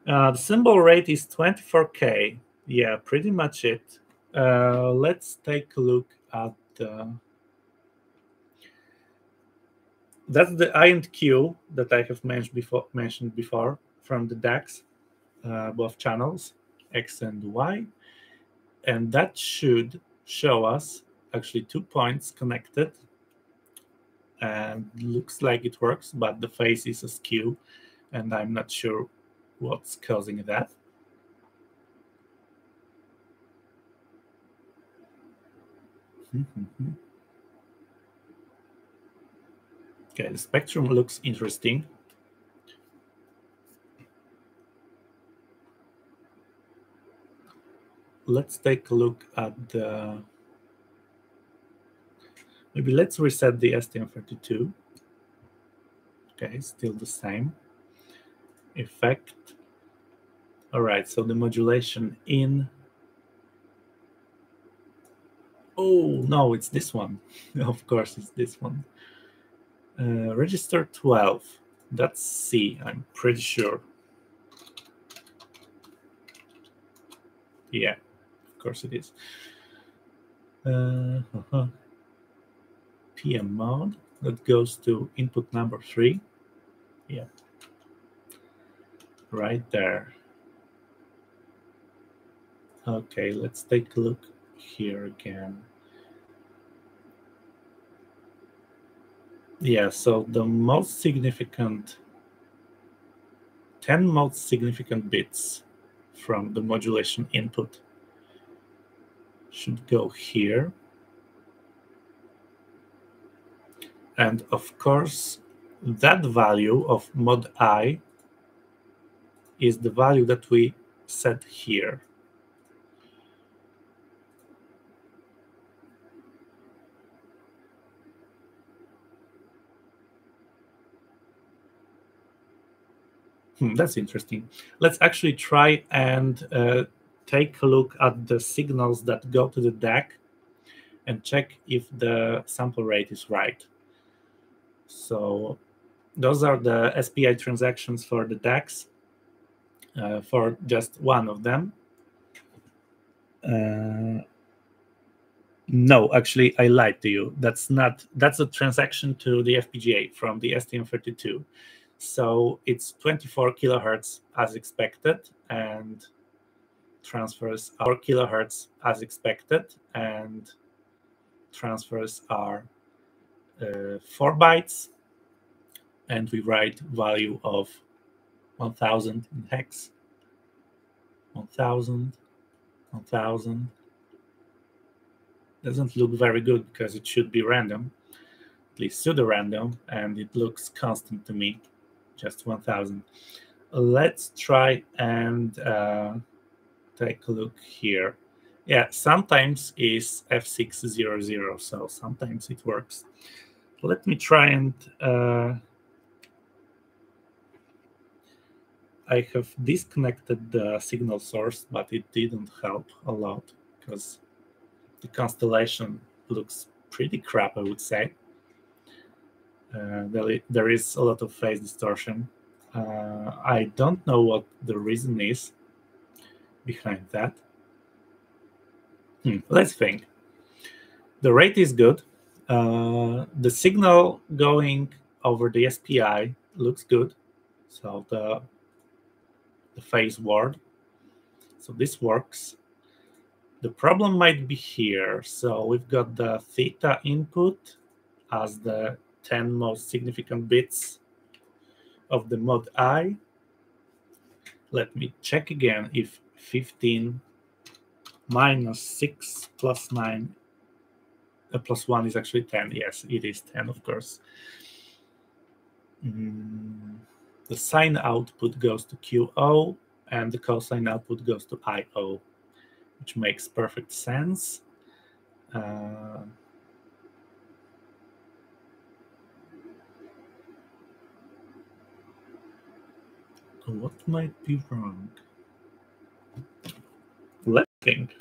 Uh, the symbol rate is 24K. Yeah, pretty much it. Uh, let's take a look at the... That's the INQ that I have mentioned before, mentioned before from the DACs, uh, both channels, X and Y. And that should show us actually two points connected and looks like it works, but the face is askew, and I'm not sure what's causing that. Mm-hmm. okay, the spectrum looks interesting. Let's take a look at the Maybe let's reset the STM32. Okay, still the same. Effect. All right, so the modulation in. Oh, no, it's this one. of course, it's this one. Uh, register 12. That's C, I'm pretty sure. Yeah, of course it is. Uh, uh -huh. PM mode that goes to input number three. Yeah, right there. Okay, let's take a look here again. Yeah, so the most significant, 10 most significant bits from the modulation input should go here. And of course, that value of mod i is the value that we set here. Hmm, that's interesting. Let's actually try and uh, take a look at the signals that go to the DAC and check if the sample rate is right. So those are the SPI transactions for the DACs uh, for just one of them. Uh, no, actually, I lied to you. That's not. That's a transaction to the FPGA from the STM32. So it's 24 kilohertz as expected, and transfers are kilohertz as expected, and transfers are uh, 4 bytes. And we write value of 1000 in hex, 1000, 1000. Doesn't look very good because it should be random, at least pseudo-random, and it looks constant to me, just 1000. Let's try and uh, take a look here. Yeah, sometimes is F600, so sometimes it works. Let me try and uh, I have disconnected the signal source, but it didn't help a lot because the constellation looks pretty crap, I would say. Uh, there, there is a lot of phase distortion. Uh, I don't know what the reason is behind that. Hmm, let's think. The rate is good. Uh, the signal going over the SPI looks good. So the the phase word. So this works. The problem might be here. So we've got the theta input as the 10 most significant bits of the mod i. Let me check again if 15 minus 6 plus 9 uh, plus 1 is actually 10. Yes, it is 10, of course. Mm the sine output goes to QO and the cosine output goes to IO, which makes perfect sense. Uh, what might be wrong? Let's think.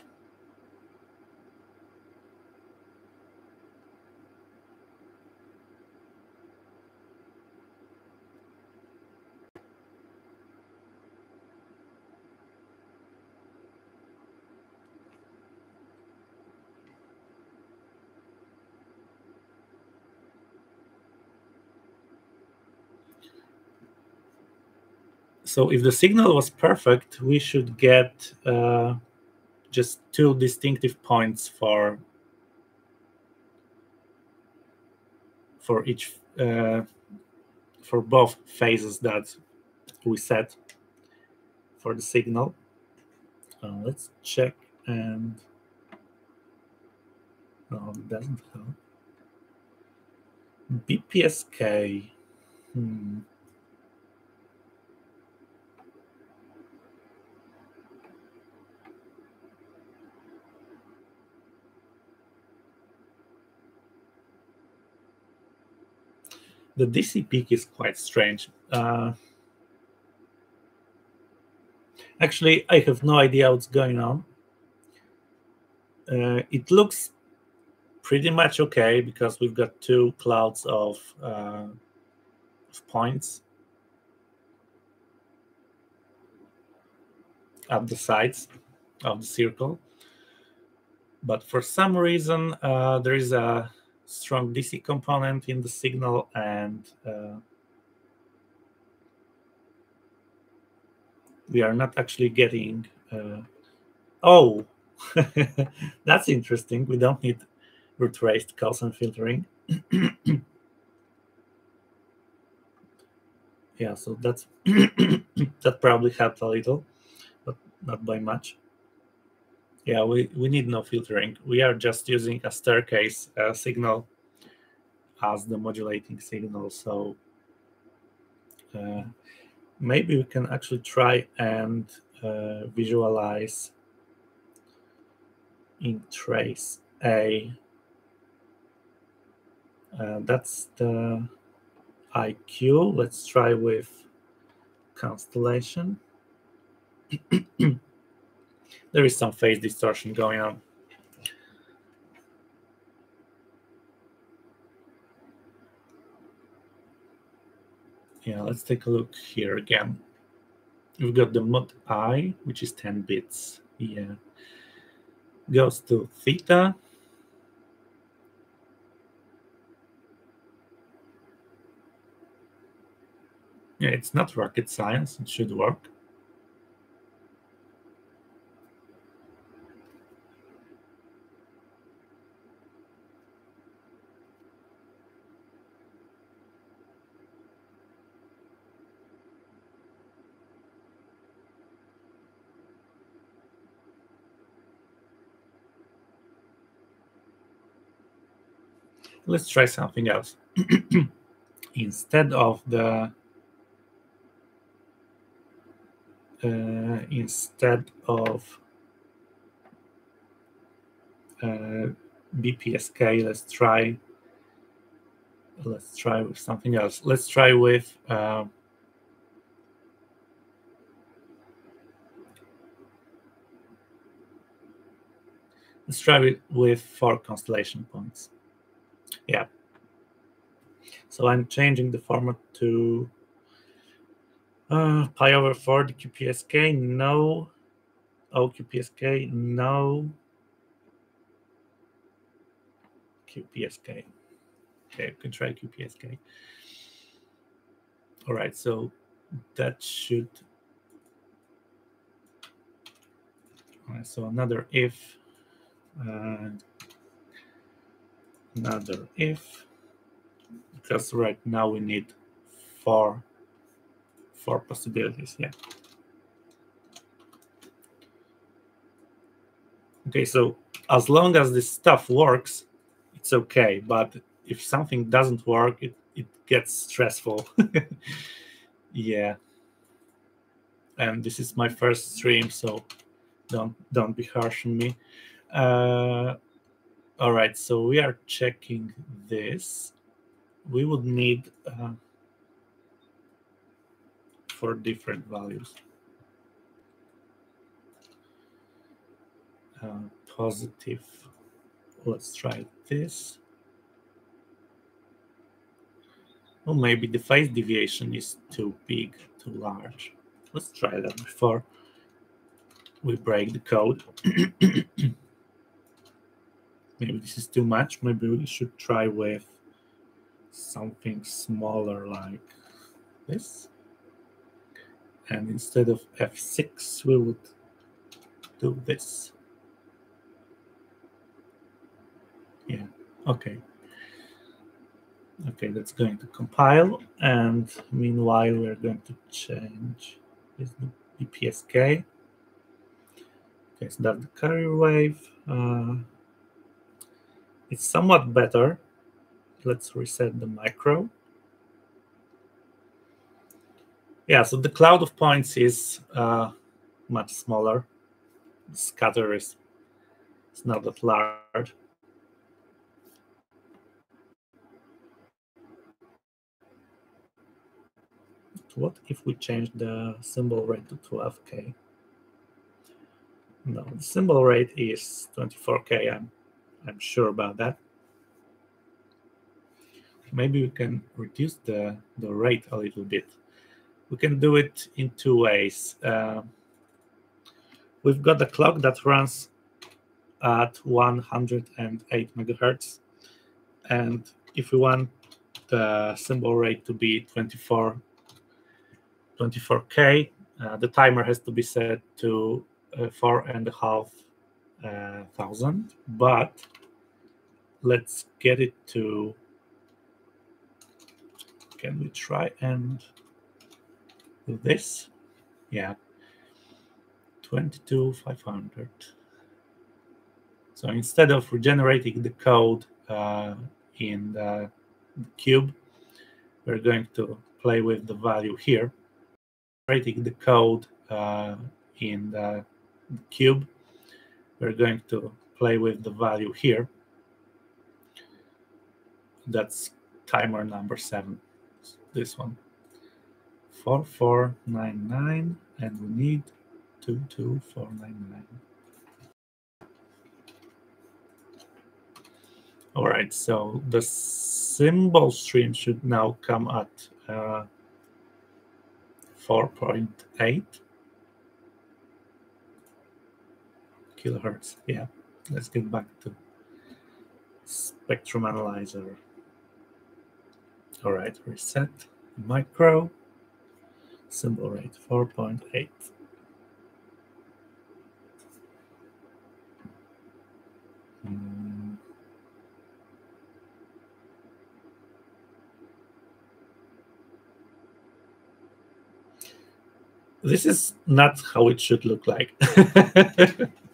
So if the signal was perfect, we should get uh, just two distinctive points for for each uh, for both phases that we set for the signal. Uh, let's check and it doesn't help. BPSK. Hmm. The DC peak is quite strange. Uh, actually, I have no idea what's going on. Uh, it looks pretty much okay because we've got two clouds of, uh, of points at the sides of the circle. But for some reason, uh, there is a strong DC component in the signal and uh, we are not actually getting uh, oh that's interesting. We don't need raised cosine filtering. Yeah so that's that probably helped a little but not by much yeah, we, we need no filtering. We are just using a staircase uh, signal as the modulating signal. So uh, maybe we can actually try and uh, visualize in trace A. Uh, that's the IQ. Let's try with constellation. there is some phase distortion going on. Yeah, let's take a look here again. We've got the mod i, which is 10 bits. Yeah. Goes to theta. Yeah, it's not rocket science. It should work. Let's try something else. instead of the uh, instead of uh, BPSK, let's try let's try with something else. Let's try with uh, let's try it with four constellation points. Yeah. So I'm changing the format to uh, pi over 4 the QPSK, no. OQPSK, no. QPSK. Okay, you can try QPSK. All right, so that should. so another if, and another if, because right now we need four, four possibilities. Yeah. Okay, so as long as this stuff works, it's okay. But if something doesn't work, it, it gets stressful. yeah. And this is my first stream, so don't don't be harsh on me. Uh, all right, so we are checking this. We would need uh, for different values. Uh, positive. Let's try this. Well, maybe the phase deviation is too big, too large. Let's try that before we break the code. maybe this is too much. Maybe we should try with something smaller like this. And instead of F6, we would do this. Yeah, okay. Okay, that's going to compile. And meanwhile, we're going to change this BPSK. Okay, so that's the carrier wave. Uh, it's somewhat better. Let's reset the micro. Yeah, so the cloud of points is uh, much smaller. The scatter is, it's not that large. what if we change the symbol rate to 12K? No, the symbol rate is 24K. I'm, I'm sure about that. Maybe we can reduce the, the rate a little bit. We can do it in two ways. Uh, we've got a clock that runs at 108 megahertz. And if we want the symbol rate to be 24 24K. Uh, the timer has to be set to uh, four and a half uh, thousand, but let's get it to. Can we try and do this? Yeah, 22,500. So instead of regenerating the code uh, in the cube, we're going to play with the value here writing the code uh, in the cube, we're going to play with the value here. That's timer number seven, this one. 4499, and we need 22499. All right, so the symbol stream should now come at uh, 4.8 kilohertz. Yeah, let's get back to spectrum analyzer. All right, reset micro symbol rate 4.8. Mm. this is not how it should look like.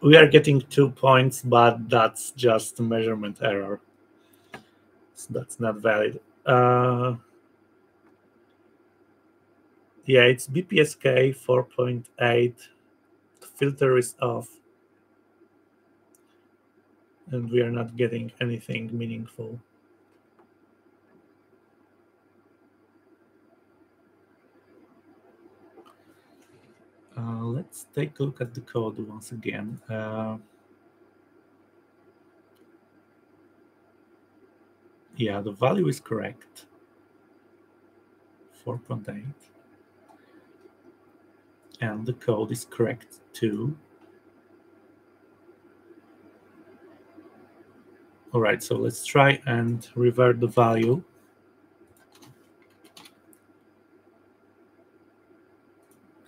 we are getting two points, but that's just a measurement error. So that's not valid. Uh, yeah, it's BPSK 4.8. The filter is off. And we are not getting anything meaningful. Uh, let's take a look at the code once again. Uh, yeah, the value is correct. 4.8. And the code is correct too. All right, so let's try and revert the value.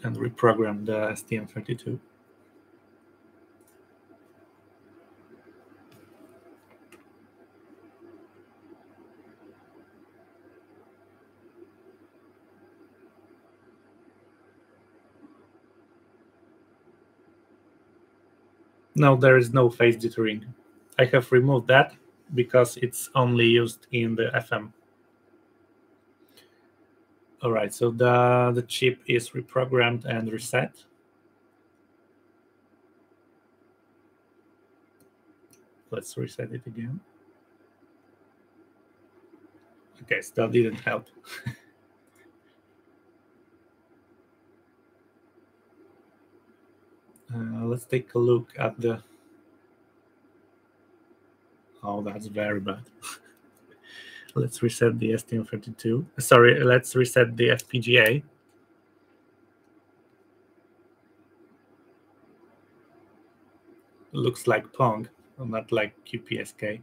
And reprogram the STM32. No, there is no phase jittering. I have removed that because it's only used in the FM. All right, so the, the chip is reprogrammed and reset. Let's reset it again. Okay, still didn't help. uh, let's take a look at the... Oh, that's very bad. Let's reset the STM32. Sorry, let's reset the FPGA. Looks like Pong, not like QPSK.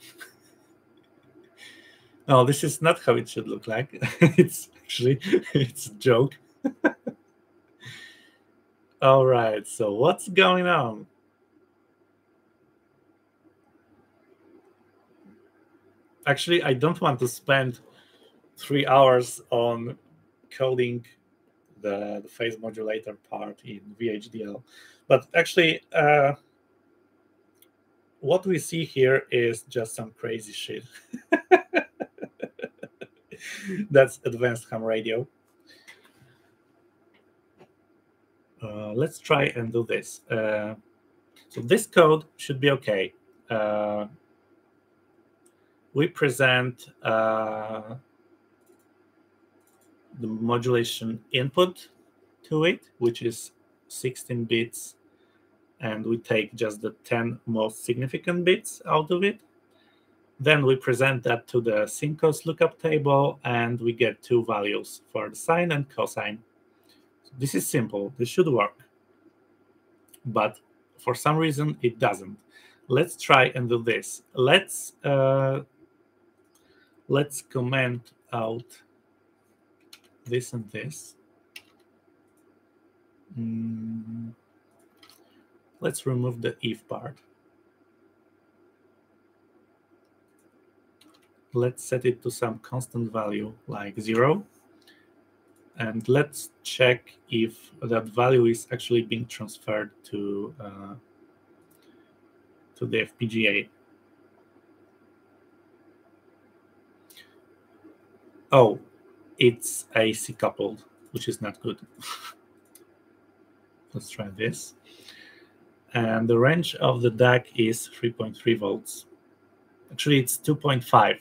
no, this is not how it should look like. it's actually it's a joke. All right, so what's going on? Actually I don't want to spend three hours on coding the, the phase modulator part in VHDL. But actually, uh, what we see here is just some crazy shit. That's advanced ham radio. Uh, let's try and do this. Uh, so this code should be okay. We present uh, the modulation input to it, which is 16 bits, and we take just the 10 most significant bits out of it. Then we present that to the sincos lookup table, and we get two values for the sine and cosine. So this is simple. This should work. But for some reason, it doesn't. Let's try and do this. Let's uh, let's comment out this and this. Mm. Let's remove the if part. Let's set it to some constant value like zero. And let's check if that value is actually being transferred to, uh, to the FPGA. Oh, it's AC coupled, which is not good. Let's try this. And the range of the DAC is 3.3 volts. Actually, it's 2.5.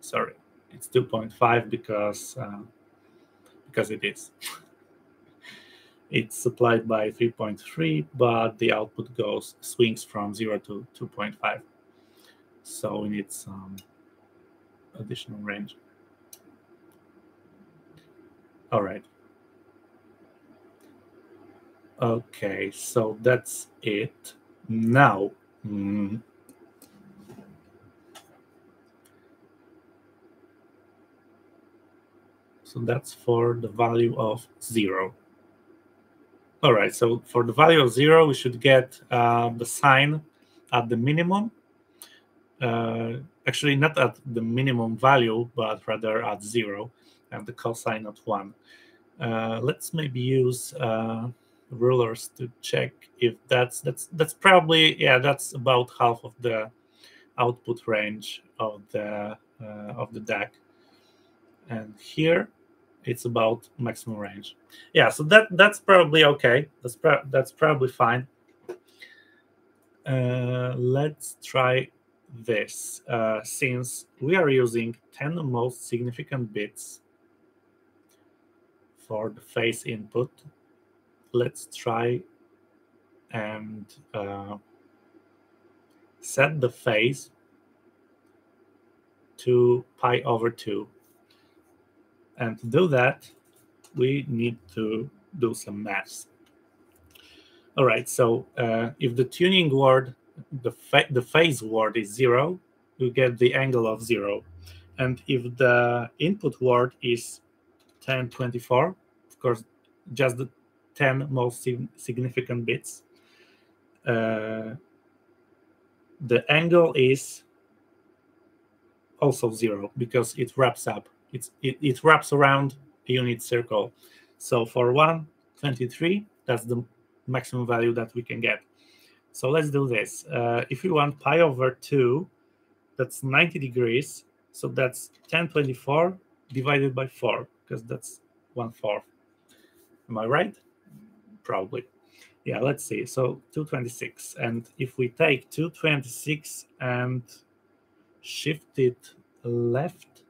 Sorry, it's 2.5 because uh, because it is. it's supplied by 3.3, but the output goes swings from 0 to 2.5. So we need some additional range. All right. Okay, so that's it. Now, mm, so that's for the value of zero. All right, so for the value of zero, we should get uh, the sine at the minimum. Uh, actually not at the minimum value, but rather at zero, and the cosine at one. Uh, let's maybe use uh, rulers to check if that's that's that's probably yeah that's about half of the output range of the uh, of the DAC. And here it's about maximum range. Yeah, so that that's probably okay. That's pro that's probably fine. Uh, let's try this. Uh, since we are using 10 most significant bits for the phase input, let's try and uh, set the phase to pi over 2. And to do that, we need to do some maths. All right, so uh, if the tuning word, the, the phase word is 0, you get the angle of 0. And if the input word is 1024, of course, just the 10 most significant bits, uh, the angle is also zero because it wraps up. It's, it, it wraps around a unit circle. So for 123, that's the maximum value that we can get. So let's do this. Uh, if we want pi over 2, that's 90 degrees. So that's 1024 divided by 4, because that's 1 fourth. Am I right? Probably. Yeah, let's see. So 226. And if we take 226 and shift it left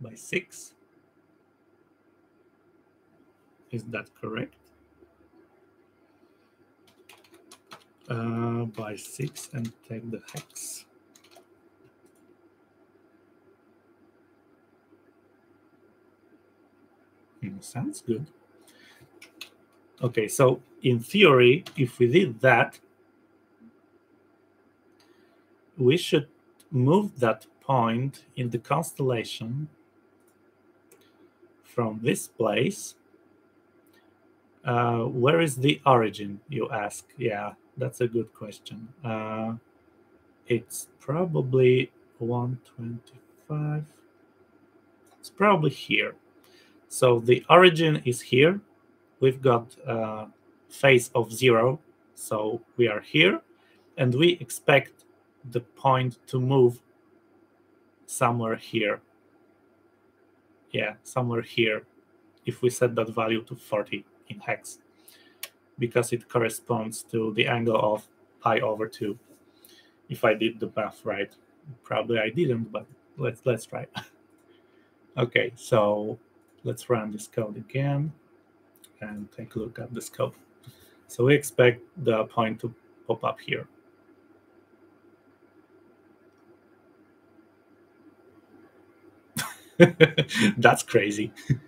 by 6. Is that correct? Uh, by 6 and take the hex. Hmm, sounds good. Okay, so in theory, if we did that, we should move that point in the constellation from this place. Uh, where is the origin, you ask? Yeah, that's a good question. Uh, it's probably 125. It's probably here. So the origin is here. We've got a phase of zero. So we are here. And we expect the point to move somewhere here. Yeah, somewhere here, if we set that value to 40 in hex, because it corresponds to the angle of pi over 2. If I did the math right, probably I didn't, but let's let's try. okay, so let's run this code again and take a look at the scope. So we expect the point to pop up here. That's crazy.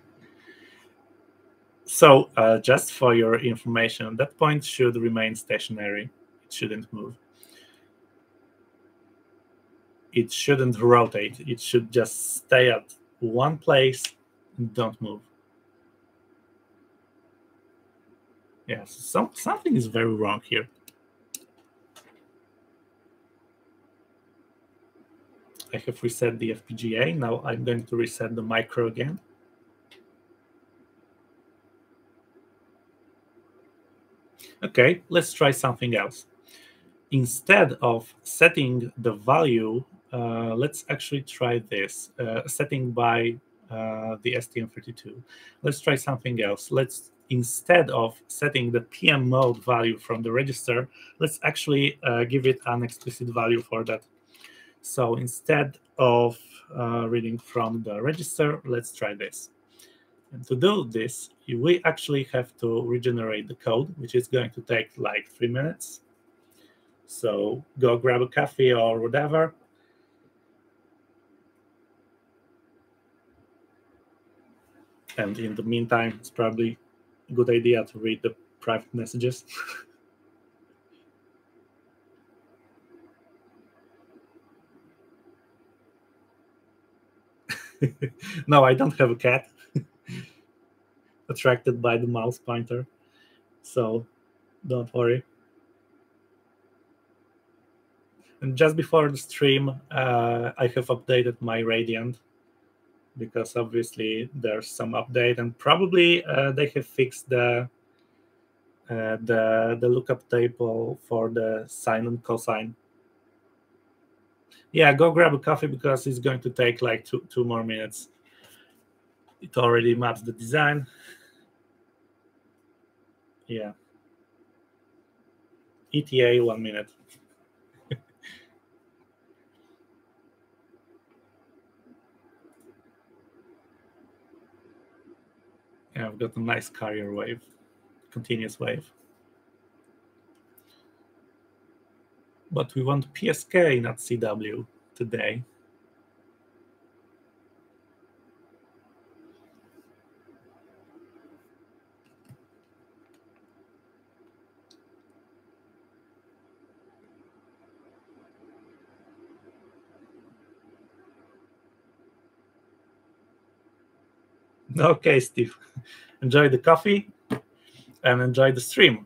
so uh, just for your information, that point should remain stationary. It shouldn't move. It shouldn't rotate. It should just stay at one place and don't move. Yes, some, something is very wrong here. I have reset the FPGA. Now I'm going to reset the micro again. Okay, let's try something else. Instead of setting the value, uh, let's actually try this, uh, setting by uh, the STM32. Let's try something else. Let's, instead of setting the PM mode value from the register, let's actually uh, give it an explicit value for that so instead of uh, reading from the register, let's try this. And to do this, we actually have to regenerate the code, which is going to take like three minutes. So go grab a coffee or whatever. And in the meantime, it's probably a good idea to read the private messages. no, I don't have a cat. Attracted by the mouse pointer. So don't worry. And just before the stream, uh, I have updated my Radiant because obviously there's some update and probably uh, they have fixed the uh, the the lookup table for the sine and cosine. Yeah, go grab a coffee because it's going to take like two two more minutes. It already maps the design. Yeah. ETA one minute. yeah, I've got a nice carrier wave continuous wave. But we want PSK, not CW today. Okay, Steve. Enjoy the coffee and enjoy the stream.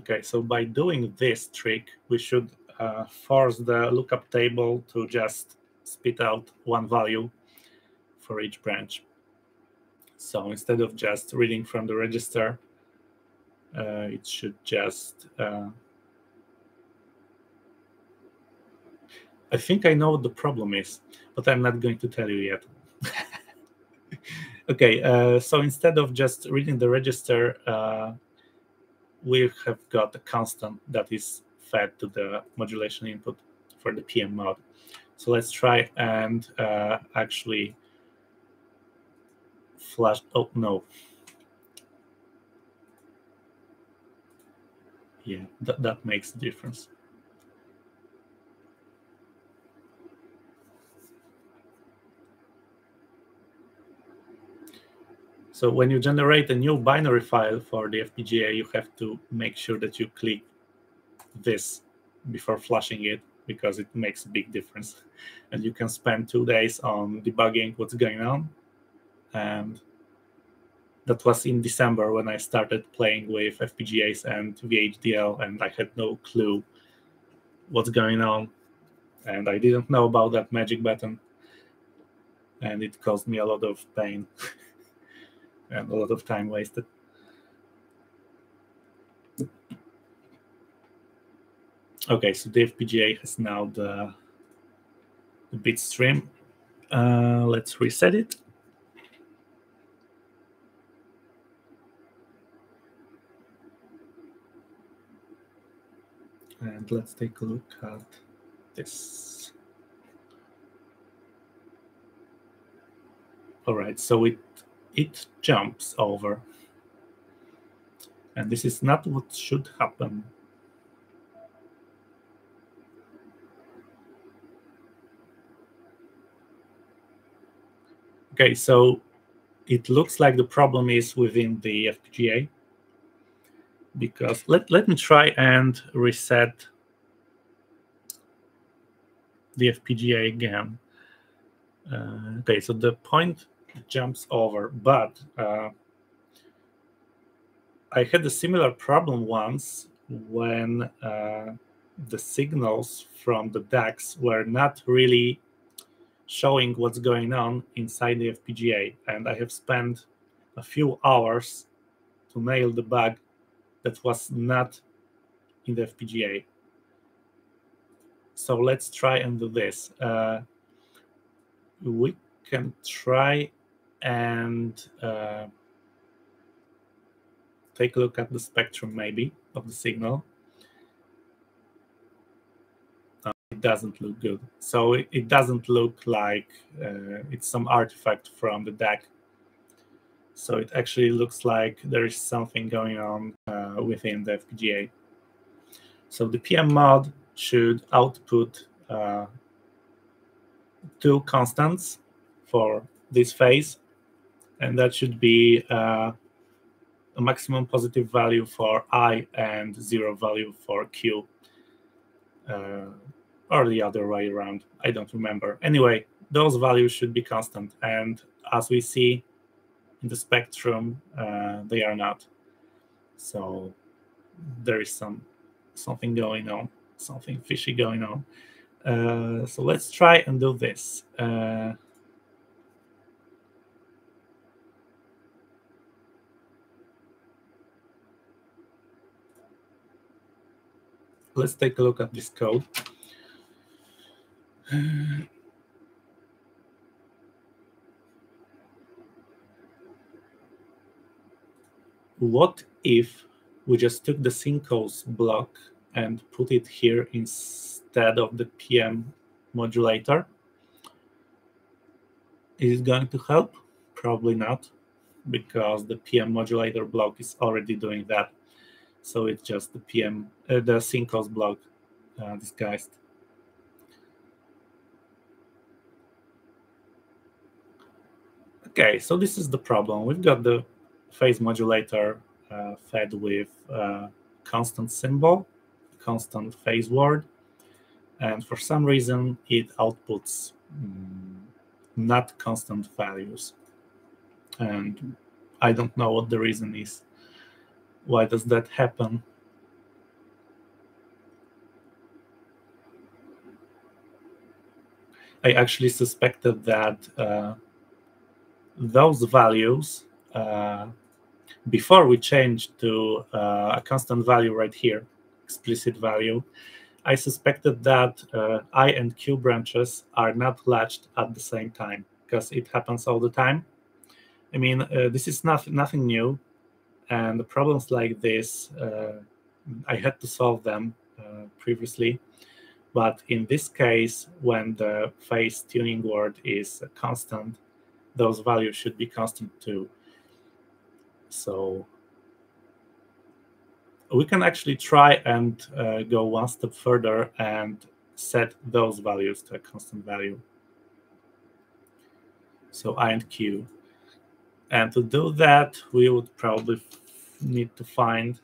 Okay, so by doing this trick, we should uh, force the lookup table to just spit out one value for each branch. So instead of just reading from the register, uh, it should just. Uh, I think I know what the problem is, but I'm not going to tell you yet. okay, uh, so instead of just reading the register, uh, we have got a constant that is fed to the modulation input for the PM mode. So let's try and uh, actually flash. Oh, no. Yeah, that, that makes a difference. So when you generate a new binary file for the FPGA, you have to make sure that you click this before flashing it because it makes a big difference. And you can spend two days on debugging what's going on and that was in December when I started playing with FPGAs and VHDL, and I had no clue what's going on, and I didn't know about that magic button, and it caused me a lot of pain and a lot of time wasted. Okay, so the FPGA has now the, the bit stream. Uh, let's reset it. And let's take a look at this. All right, so it it jumps over. And this is not what should happen. Okay, so it looks like the problem is within the FPGA because let, let me try and reset the FPGA again. Uh, okay, so the point jumps over, but uh, I had a similar problem once when uh, the signals from the DACs were not really showing what's going on inside the FPGA. And I have spent a few hours to nail the bug that was not in the FPGA. So let's try and do this. Uh, we can try and uh, take a look at the spectrum maybe of the signal. Uh, it doesn't look good. So it, it doesn't look like uh, it's some artifact from the DAC so it actually looks like there is something going on uh, within the FPGA. So the PM mod should output uh, two constants for this phase, and that should be uh, a maximum positive value for I and zero value for Q, uh, or the other way around. I don't remember. Anyway, those values should be constant, and as we see in the spectrum, uh, they are not. So there is some something going on, something fishy going on. Uh, so let's try and do this. Uh, let's take a look at this code. What if we just took the sincos block and put it here instead of the PM modulator? Is it going to help? Probably not, because the PM modulator block is already doing that. So it's just the PM, uh, the sincos block uh, disguised. Okay, so this is the problem. We've got the phase modulator uh, fed with uh, constant symbol, constant phase word, and for some reason it outputs mm, not constant values. And I don't know what the reason is. Why does that happen? I actually suspected that uh, those values uh, before we change to uh, a constant value right here, explicit value, I suspected that uh, I and Q branches are not latched at the same time because it happens all the time. I mean, uh, this is not, nothing new. And the problems like this, uh, I had to solve them uh, previously. But in this case, when the phase tuning word is constant, those values should be constant too. So we can actually try and uh, go one step further and set those values to a constant value. So I and Q. And to do that, we would probably need to find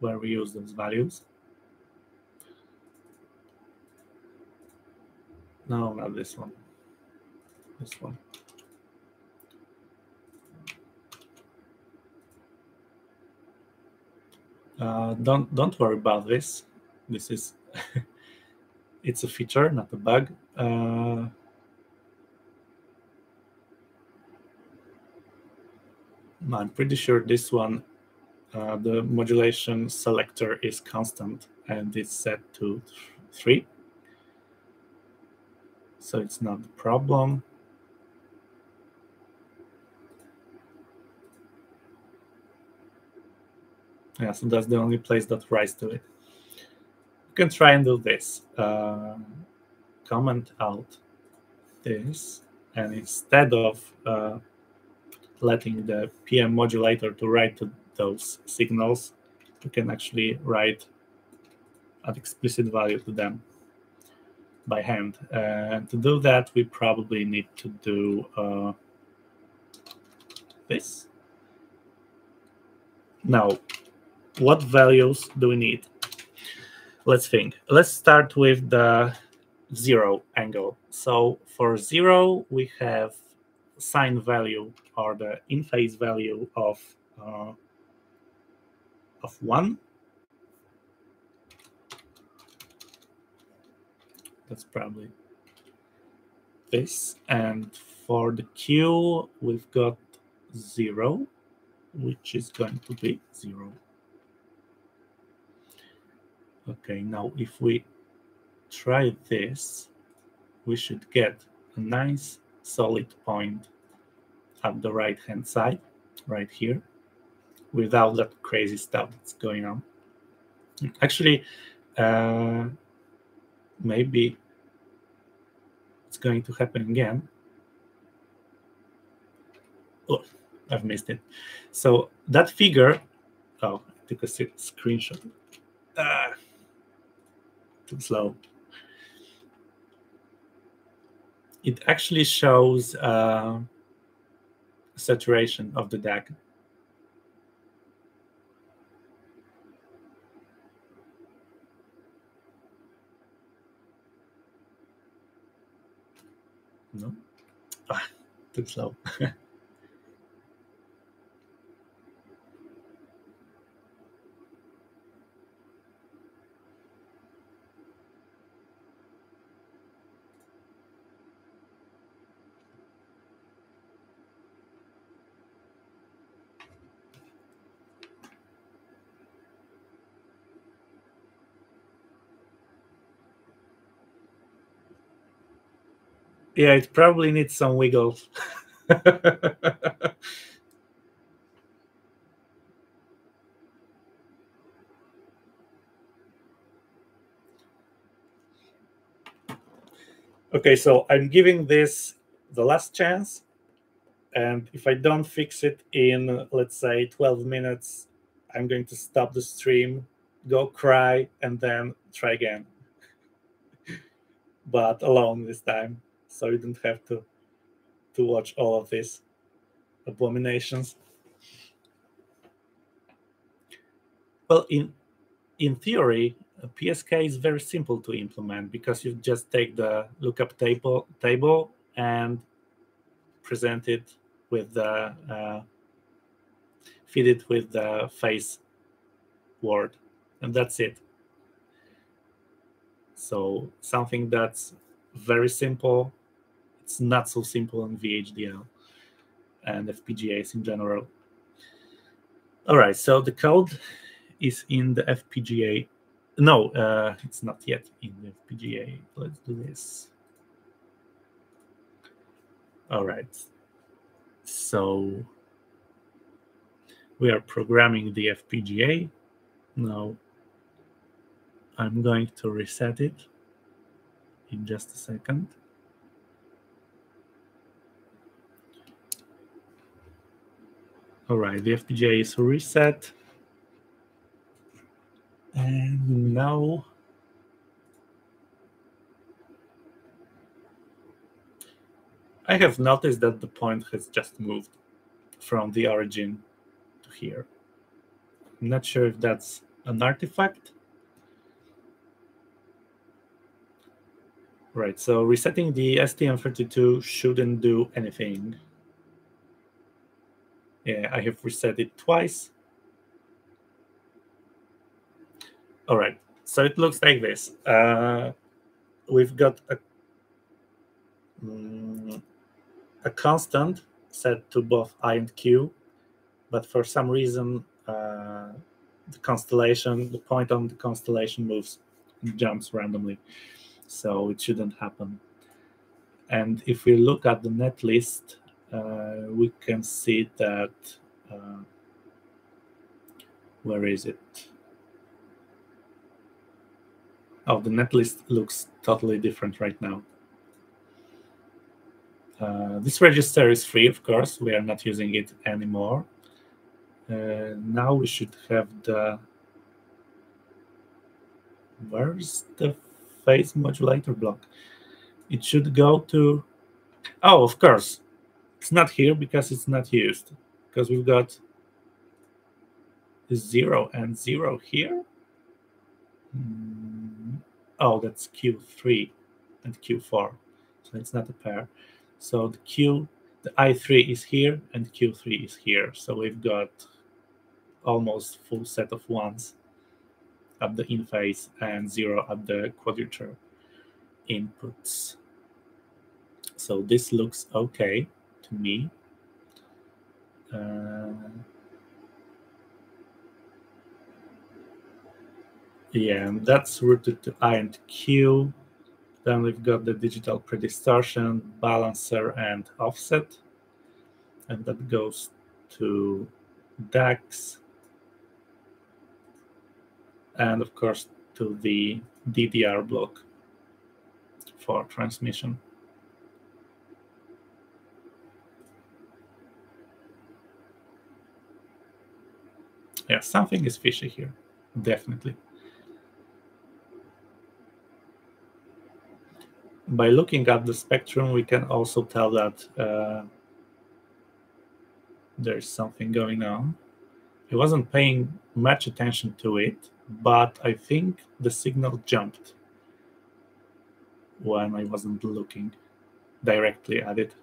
where we use those values. No, not this one. This one. Uh, don't don't worry about this. This is it's a feature, not a bug. Uh, I'm pretty sure this one, uh, the modulation selector is constant and it's set to th three. So it's not a problem. Yeah, so that's the only place that writes to it. You can try and do this. Uh, comment out this, and instead of uh, letting the PM modulator to write to those signals, you can actually write an explicit value to them by hand. And to do that, we probably need to do uh, this. Now, what values do we need? Let's think. Let's start with the zero angle. So for zero, we have sine value or the in phase value of uh, of one. That's probably this. And for the Q, we've got zero, which is going to be zero. Okay, now if we try this, we should get a nice solid point at the right hand side, right here, without that crazy stuff that's going on. Actually, uh, maybe it's going to happen again. Oh, I've missed it. So that figure, oh, I took a screenshot. Uh, slow. It actually shows uh, saturation of the DAC. No, ah, too slow. Yeah, it probably needs some wiggle. okay, so I'm giving this the last chance. And if I don't fix it in, let's say, 12 minutes, I'm going to stop the stream, go cry, and then try again. but alone this time, so you don't have to to watch all of these abominations. Well, in in theory, PSK is very simple to implement because you just take the lookup table table and present it with the uh, feed it with the phase word, and that's it. So something that's very simple. It's not so simple in VHDL and FPGAs in general. All right, so the code is in the FPGA. No, uh, it's not yet in the FPGA. Let's do this. All right. So we are programming the FPGA. Now I'm going to reset it in just a second. All right, the FPGA is reset. And now I have noticed that the point has just moved from the origin to here. I'm not sure if that's an artifact. Right, so resetting the STM32 shouldn't do anything. I have reset it twice. All right, so it looks like this. Uh, we've got a, um, a constant set to both i and q, but for some reason, uh, the constellation, the point on the constellation moves jumps randomly. So it shouldn't happen. And if we look at the netlist, uh, we can see that, uh, where is it? Oh, the netlist looks totally different right now. Uh, this register is free, of course. We are not using it anymore. Uh, now we should have the. Where's the phase modulator block? It should go to. Oh, of course. It's not here because it's not used. Because we've got zero and zero here. Mm. Oh, that's Q3 and Q4. So it's not a pair. So the Q, the I3 is here and Q3 is here. So we've got almost full set of ones at the in phase and zero at the quadrature inputs. So this looks okay to me. Uh, yeah, and that's routed to I and Q. Then we've got the digital predistortion, balancer, and offset. And that goes to DACs. And of course, to the DDR block for transmission. Yeah, something is fishy here, definitely. by looking at the spectrum, we can also tell that uh, there's something going on. I wasn't paying much attention to it, but I think the signal jumped when I wasn't looking directly at it.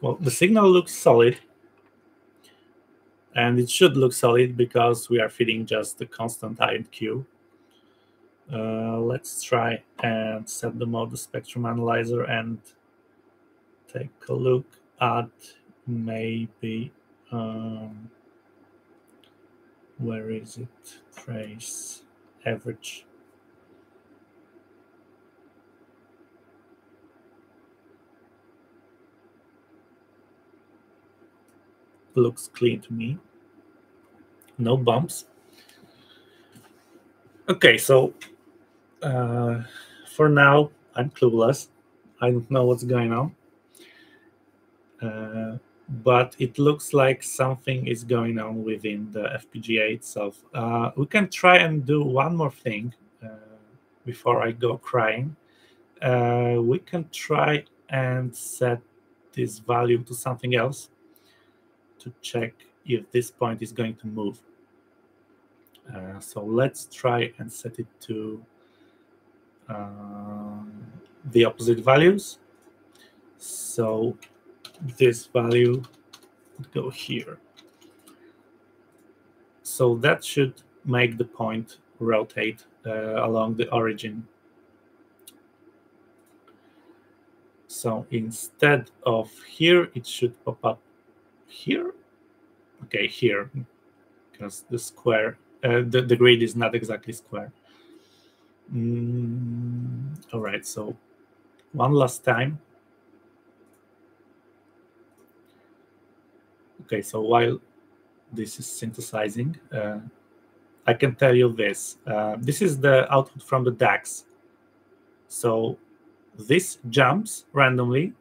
Well, the signal looks solid, and it should look solid because we are feeding just the constant I and Q. Uh, let's try and set the mode spectrum analyzer and take a look at maybe um, where is it? Trace average. Looks clean to me. No bumps. Okay, so uh, for now, I'm clueless. I don't know what's going on. Uh, but it looks like something is going on within the FPGA itself. Uh, we can try and do one more thing uh, before I go crying. Uh, we can try and set this value to something else to check if this point is going to move. Uh, so let's try and set it to uh, the opposite values. So this value would go here. So that should make the point rotate uh, along the origin. So instead of here, it should pop up here. Okay, here, because the square, uh, the, the grid is not exactly square. Mm, all right, so one last time. Okay, so while this is synthesizing, uh, I can tell you this. Uh, this is the output from the DACs. So this jumps randomly,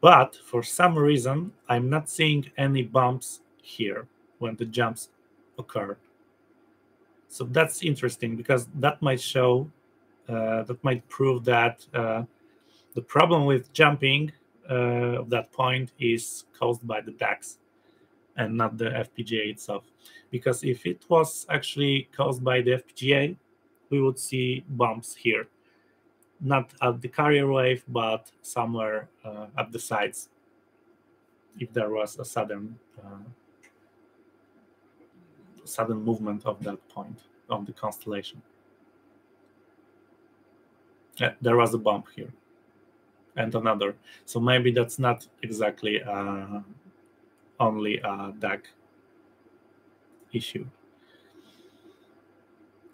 but for some reason, I'm not seeing any bumps here when the jumps occur. So that's interesting because that might show, uh, that might prove that uh, the problem with jumping uh, that point is caused by the DACs and not the FPGA itself. Because if it was actually caused by the FPGA, we would see bumps here, not at the carrier wave, but somewhere uh, at the sides. If there was a sudden uh, sudden movement of that point on the constellation. Yeah, there was a bump here and another. So maybe that's not exactly uh, only a DAC issue.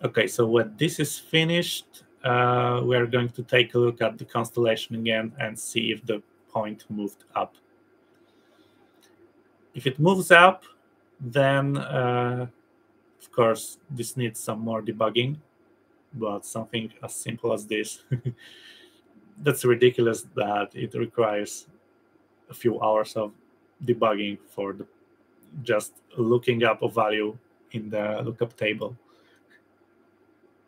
Okay, so when this is finished, uh, we are going to take a look at the constellation again and see if the point moved up. If it moves up, then uh, of course this needs some more debugging, but something as simple as this that's ridiculous that it requires a few hours of debugging for the just looking up a value in the lookup table.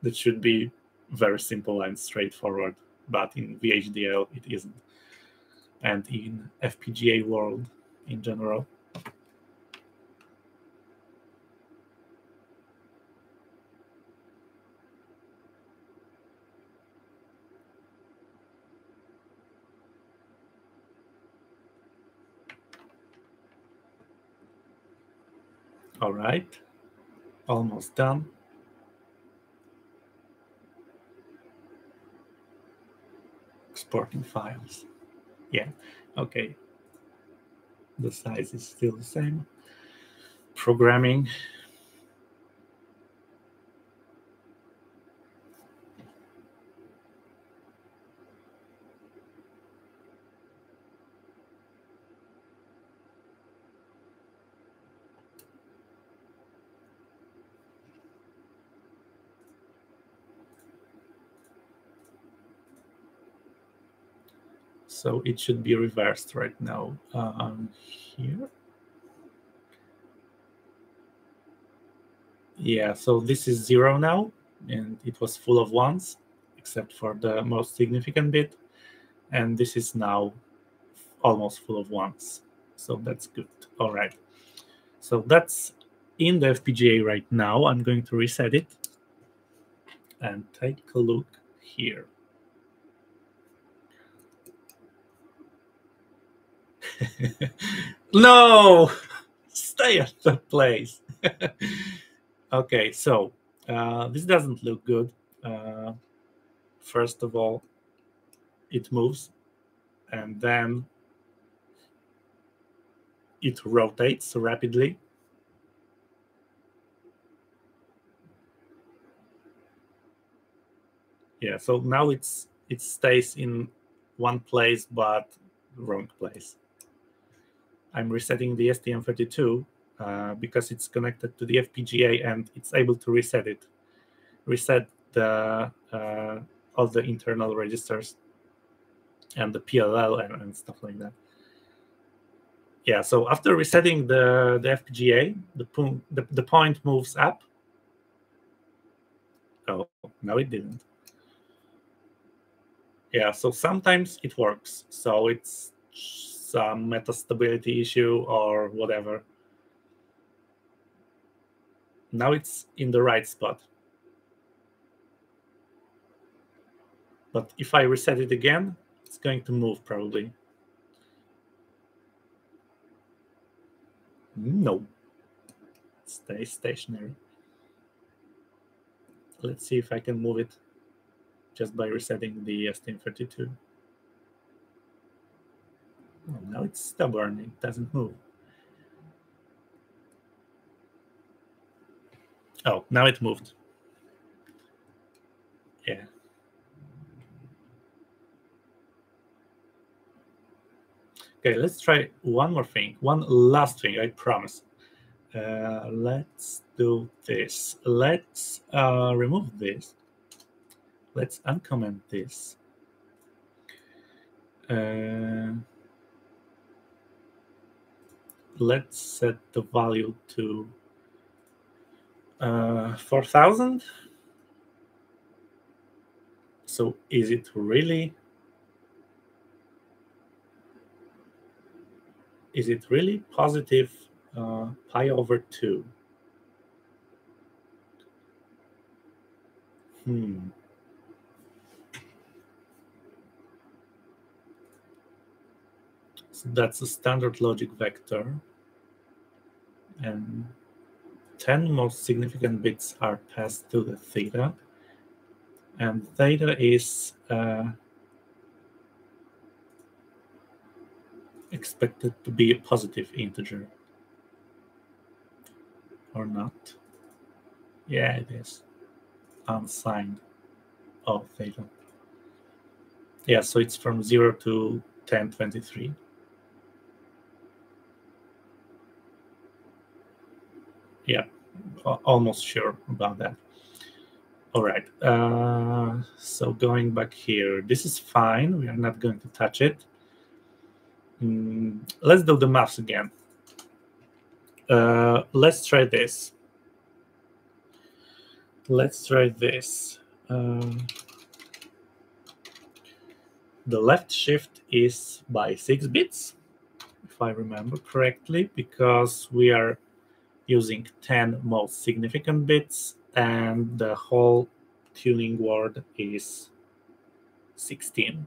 That should be very simple and straightforward, but in VHDL it isn't. And in FPGA world in general, All right, almost done. Exporting files. Yeah, okay. The size is still the same. Programming. So it should be reversed right now um, here. Yeah, so this is zero now, and it was full of ones, except for the most significant bit. And this is now almost full of ones. So that's good. All right. So that's in the FPGA right now. I'm going to reset it and take a look here. no, stay at the place. okay, so uh, this doesn't look good. Uh, first of all, it moves and then it rotates rapidly. Yeah, so now it's it stays in one place but wrong place. I'm resetting the STM32 uh, because it's connected to the FPGA and it's able to reset it, reset the uh, all the internal registers and the PLL and, and, stuff like that. Yeah, so after resetting the, the FPGA, the, the, the point moves up. Oh, no, it didn't. Yeah, so sometimes it works. So it's some metastability issue or whatever. Now it's in the right spot. But if I reset it again, it's going to move probably. No. Stay stationary. Let's see if I can move it just by resetting the STM32. Oh, now it's stubborn, it doesn't move. Oh, now it moved. Yeah. Okay, let's try one more thing, one last thing, I promise. Uh, let's do this. Let's uh, remove this. Let's uncomment this. Uh, let's set the value to uh, 4000. So is it really is it really positive uh, pi over 2? Hmm. So that's a standard logic vector. And 10 most significant bits are passed to the theta. And theta is uh, expected to be a positive integer. Or not. Yeah, it is. Unsigned. Oh, theta. Yeah, so it's from 0 to 1023. Yeah, almost sure about that. All right, uh, so going back here, this is fine. We are not going to touch it. Mm, let's do the maths again. Uh, let's try this. Let's try this. Um, the left shift is by six bits, if I remember correctly, because we are using 10 most significant bits, and the whole tuning word is 16.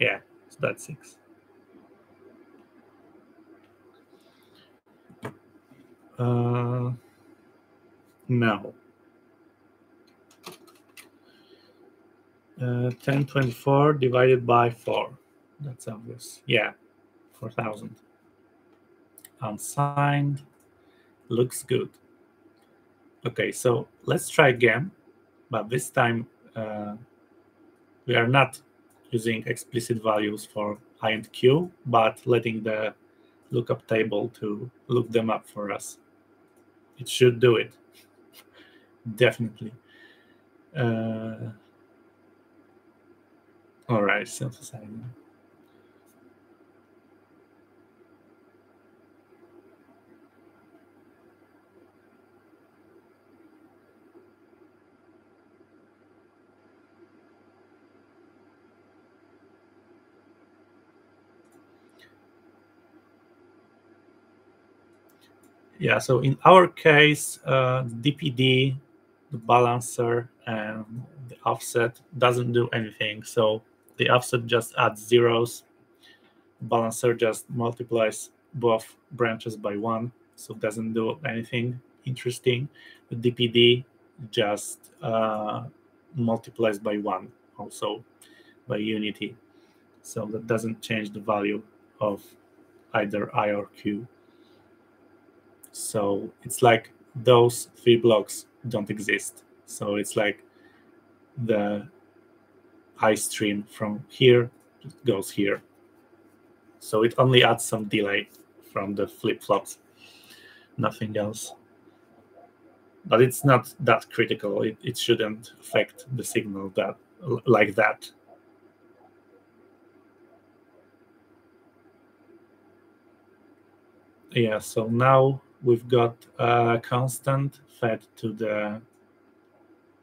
Yeah, so that's six. Uh, no. Uh, 1024 divided by 4. That's obvious. Yeah, 4,000. Unsigned. Looks good. Okay, so let's try again. But this time uh, we are not using explicit values for i and q, but letting the lookup table to look them up for us. It should do it. Definitely. Uh, all right, synthesizing. Yeah, so in our case, uh, DPD, the balancer, and the offset doesn't do anything. So the offset just adds zeros. Balancer just multiplies both branches by one, so doesn't do anything interesting. The DPD just uh, multiplies by one, also by unity. So that doesn't change the value of either I or Q. So it's like those three blocks don't exist. So it's like the I stream from here goes here. So it only adds some delay from the flip-flops, nothing else. But it's not that critical. It, it shouldn't affect the signal that like that. Yeah, so now we've got a constant fed to the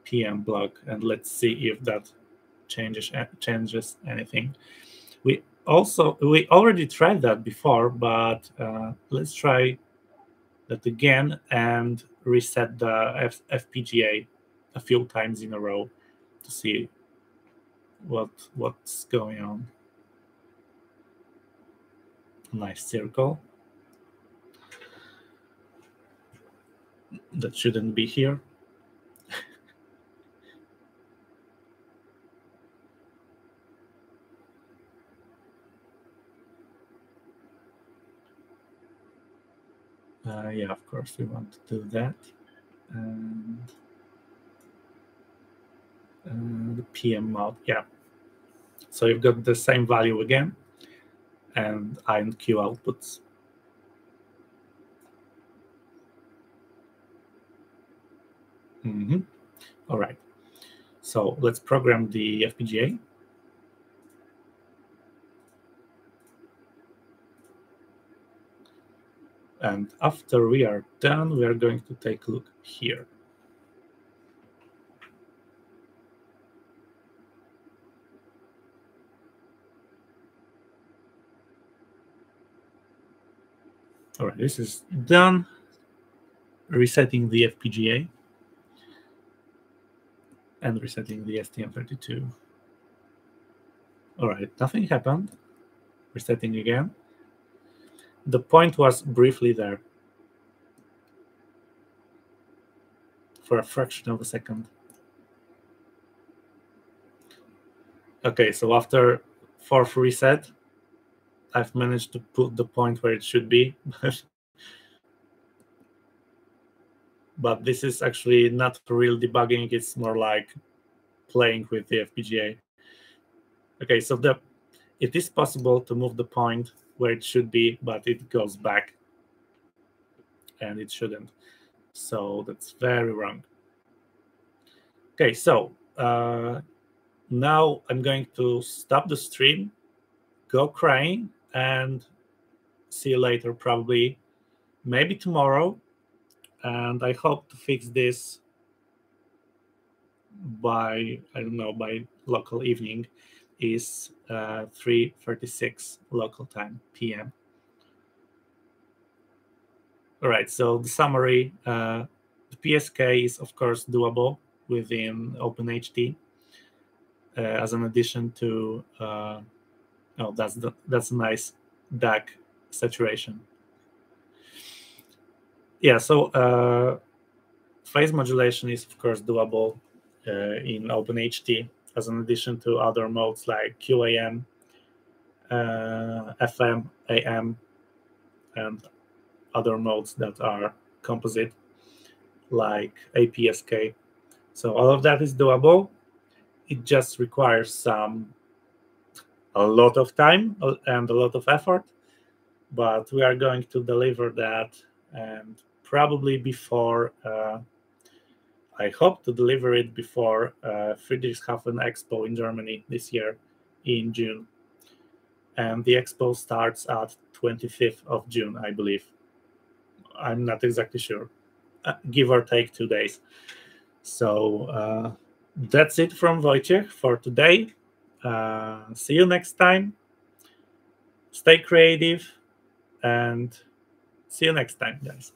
PM block, and let's see if that changes changes anything. We also we already tried that before, but uh, let's try that again and reset the F FPGA a few times in a row to see what what's going on. Nice circle. That shouldn't be here. Uh, yeah, of course, we want to do that. And uh, the PM mode, yeah. So you've got the same value again and I and Q outputs. Mm -hmm. All right. So let's program the FPGA. And after we are done, we are going to take a look here. All right, this is done. Resetting the FPGA and resetting the STM32. All right, nothing happened. Resetting again the point was briefly there for a fraction of a second. Okay, so after fourth reset, I've managed to put the point where it should be. this is actually not real debugging, it's more like playing with the FPGA. Okay, so the it is possible to move the point where it should be, but it goes back and it shouldn't. So that's very wrong. Okay, so uh, now I'm going to stop the stream, go crying, and see you later, probably, maybe tomorrow. And I hope to fix this by, I don't know, by local evening is uh, 3.36 local time PM. All right, so the summary, uh, the PSK is of course doable within OpenHT uh, as an addition to, uh, oh, that's, the, that's a nice DAC saturation. Yeah, so uh, phase modulation is of course doable uh, in OpenHT as an addition to other modes like QAM, uh, FM, AM, and other modes that are composite like APSK. So all of that is doable. It just requires some a lot of time and a lot of effort, but we are going to deliver that and probably before uh, I hope to deliver it before uh, Friedrichshafen Expo in Germany this year in June. And the expo starts at 25th of June, I believe. I'm not exactly sure, uh, give or take two days. So uh, that's it from Wojciech for today. Uh, see you next time. Stay creative and see you next time, guys.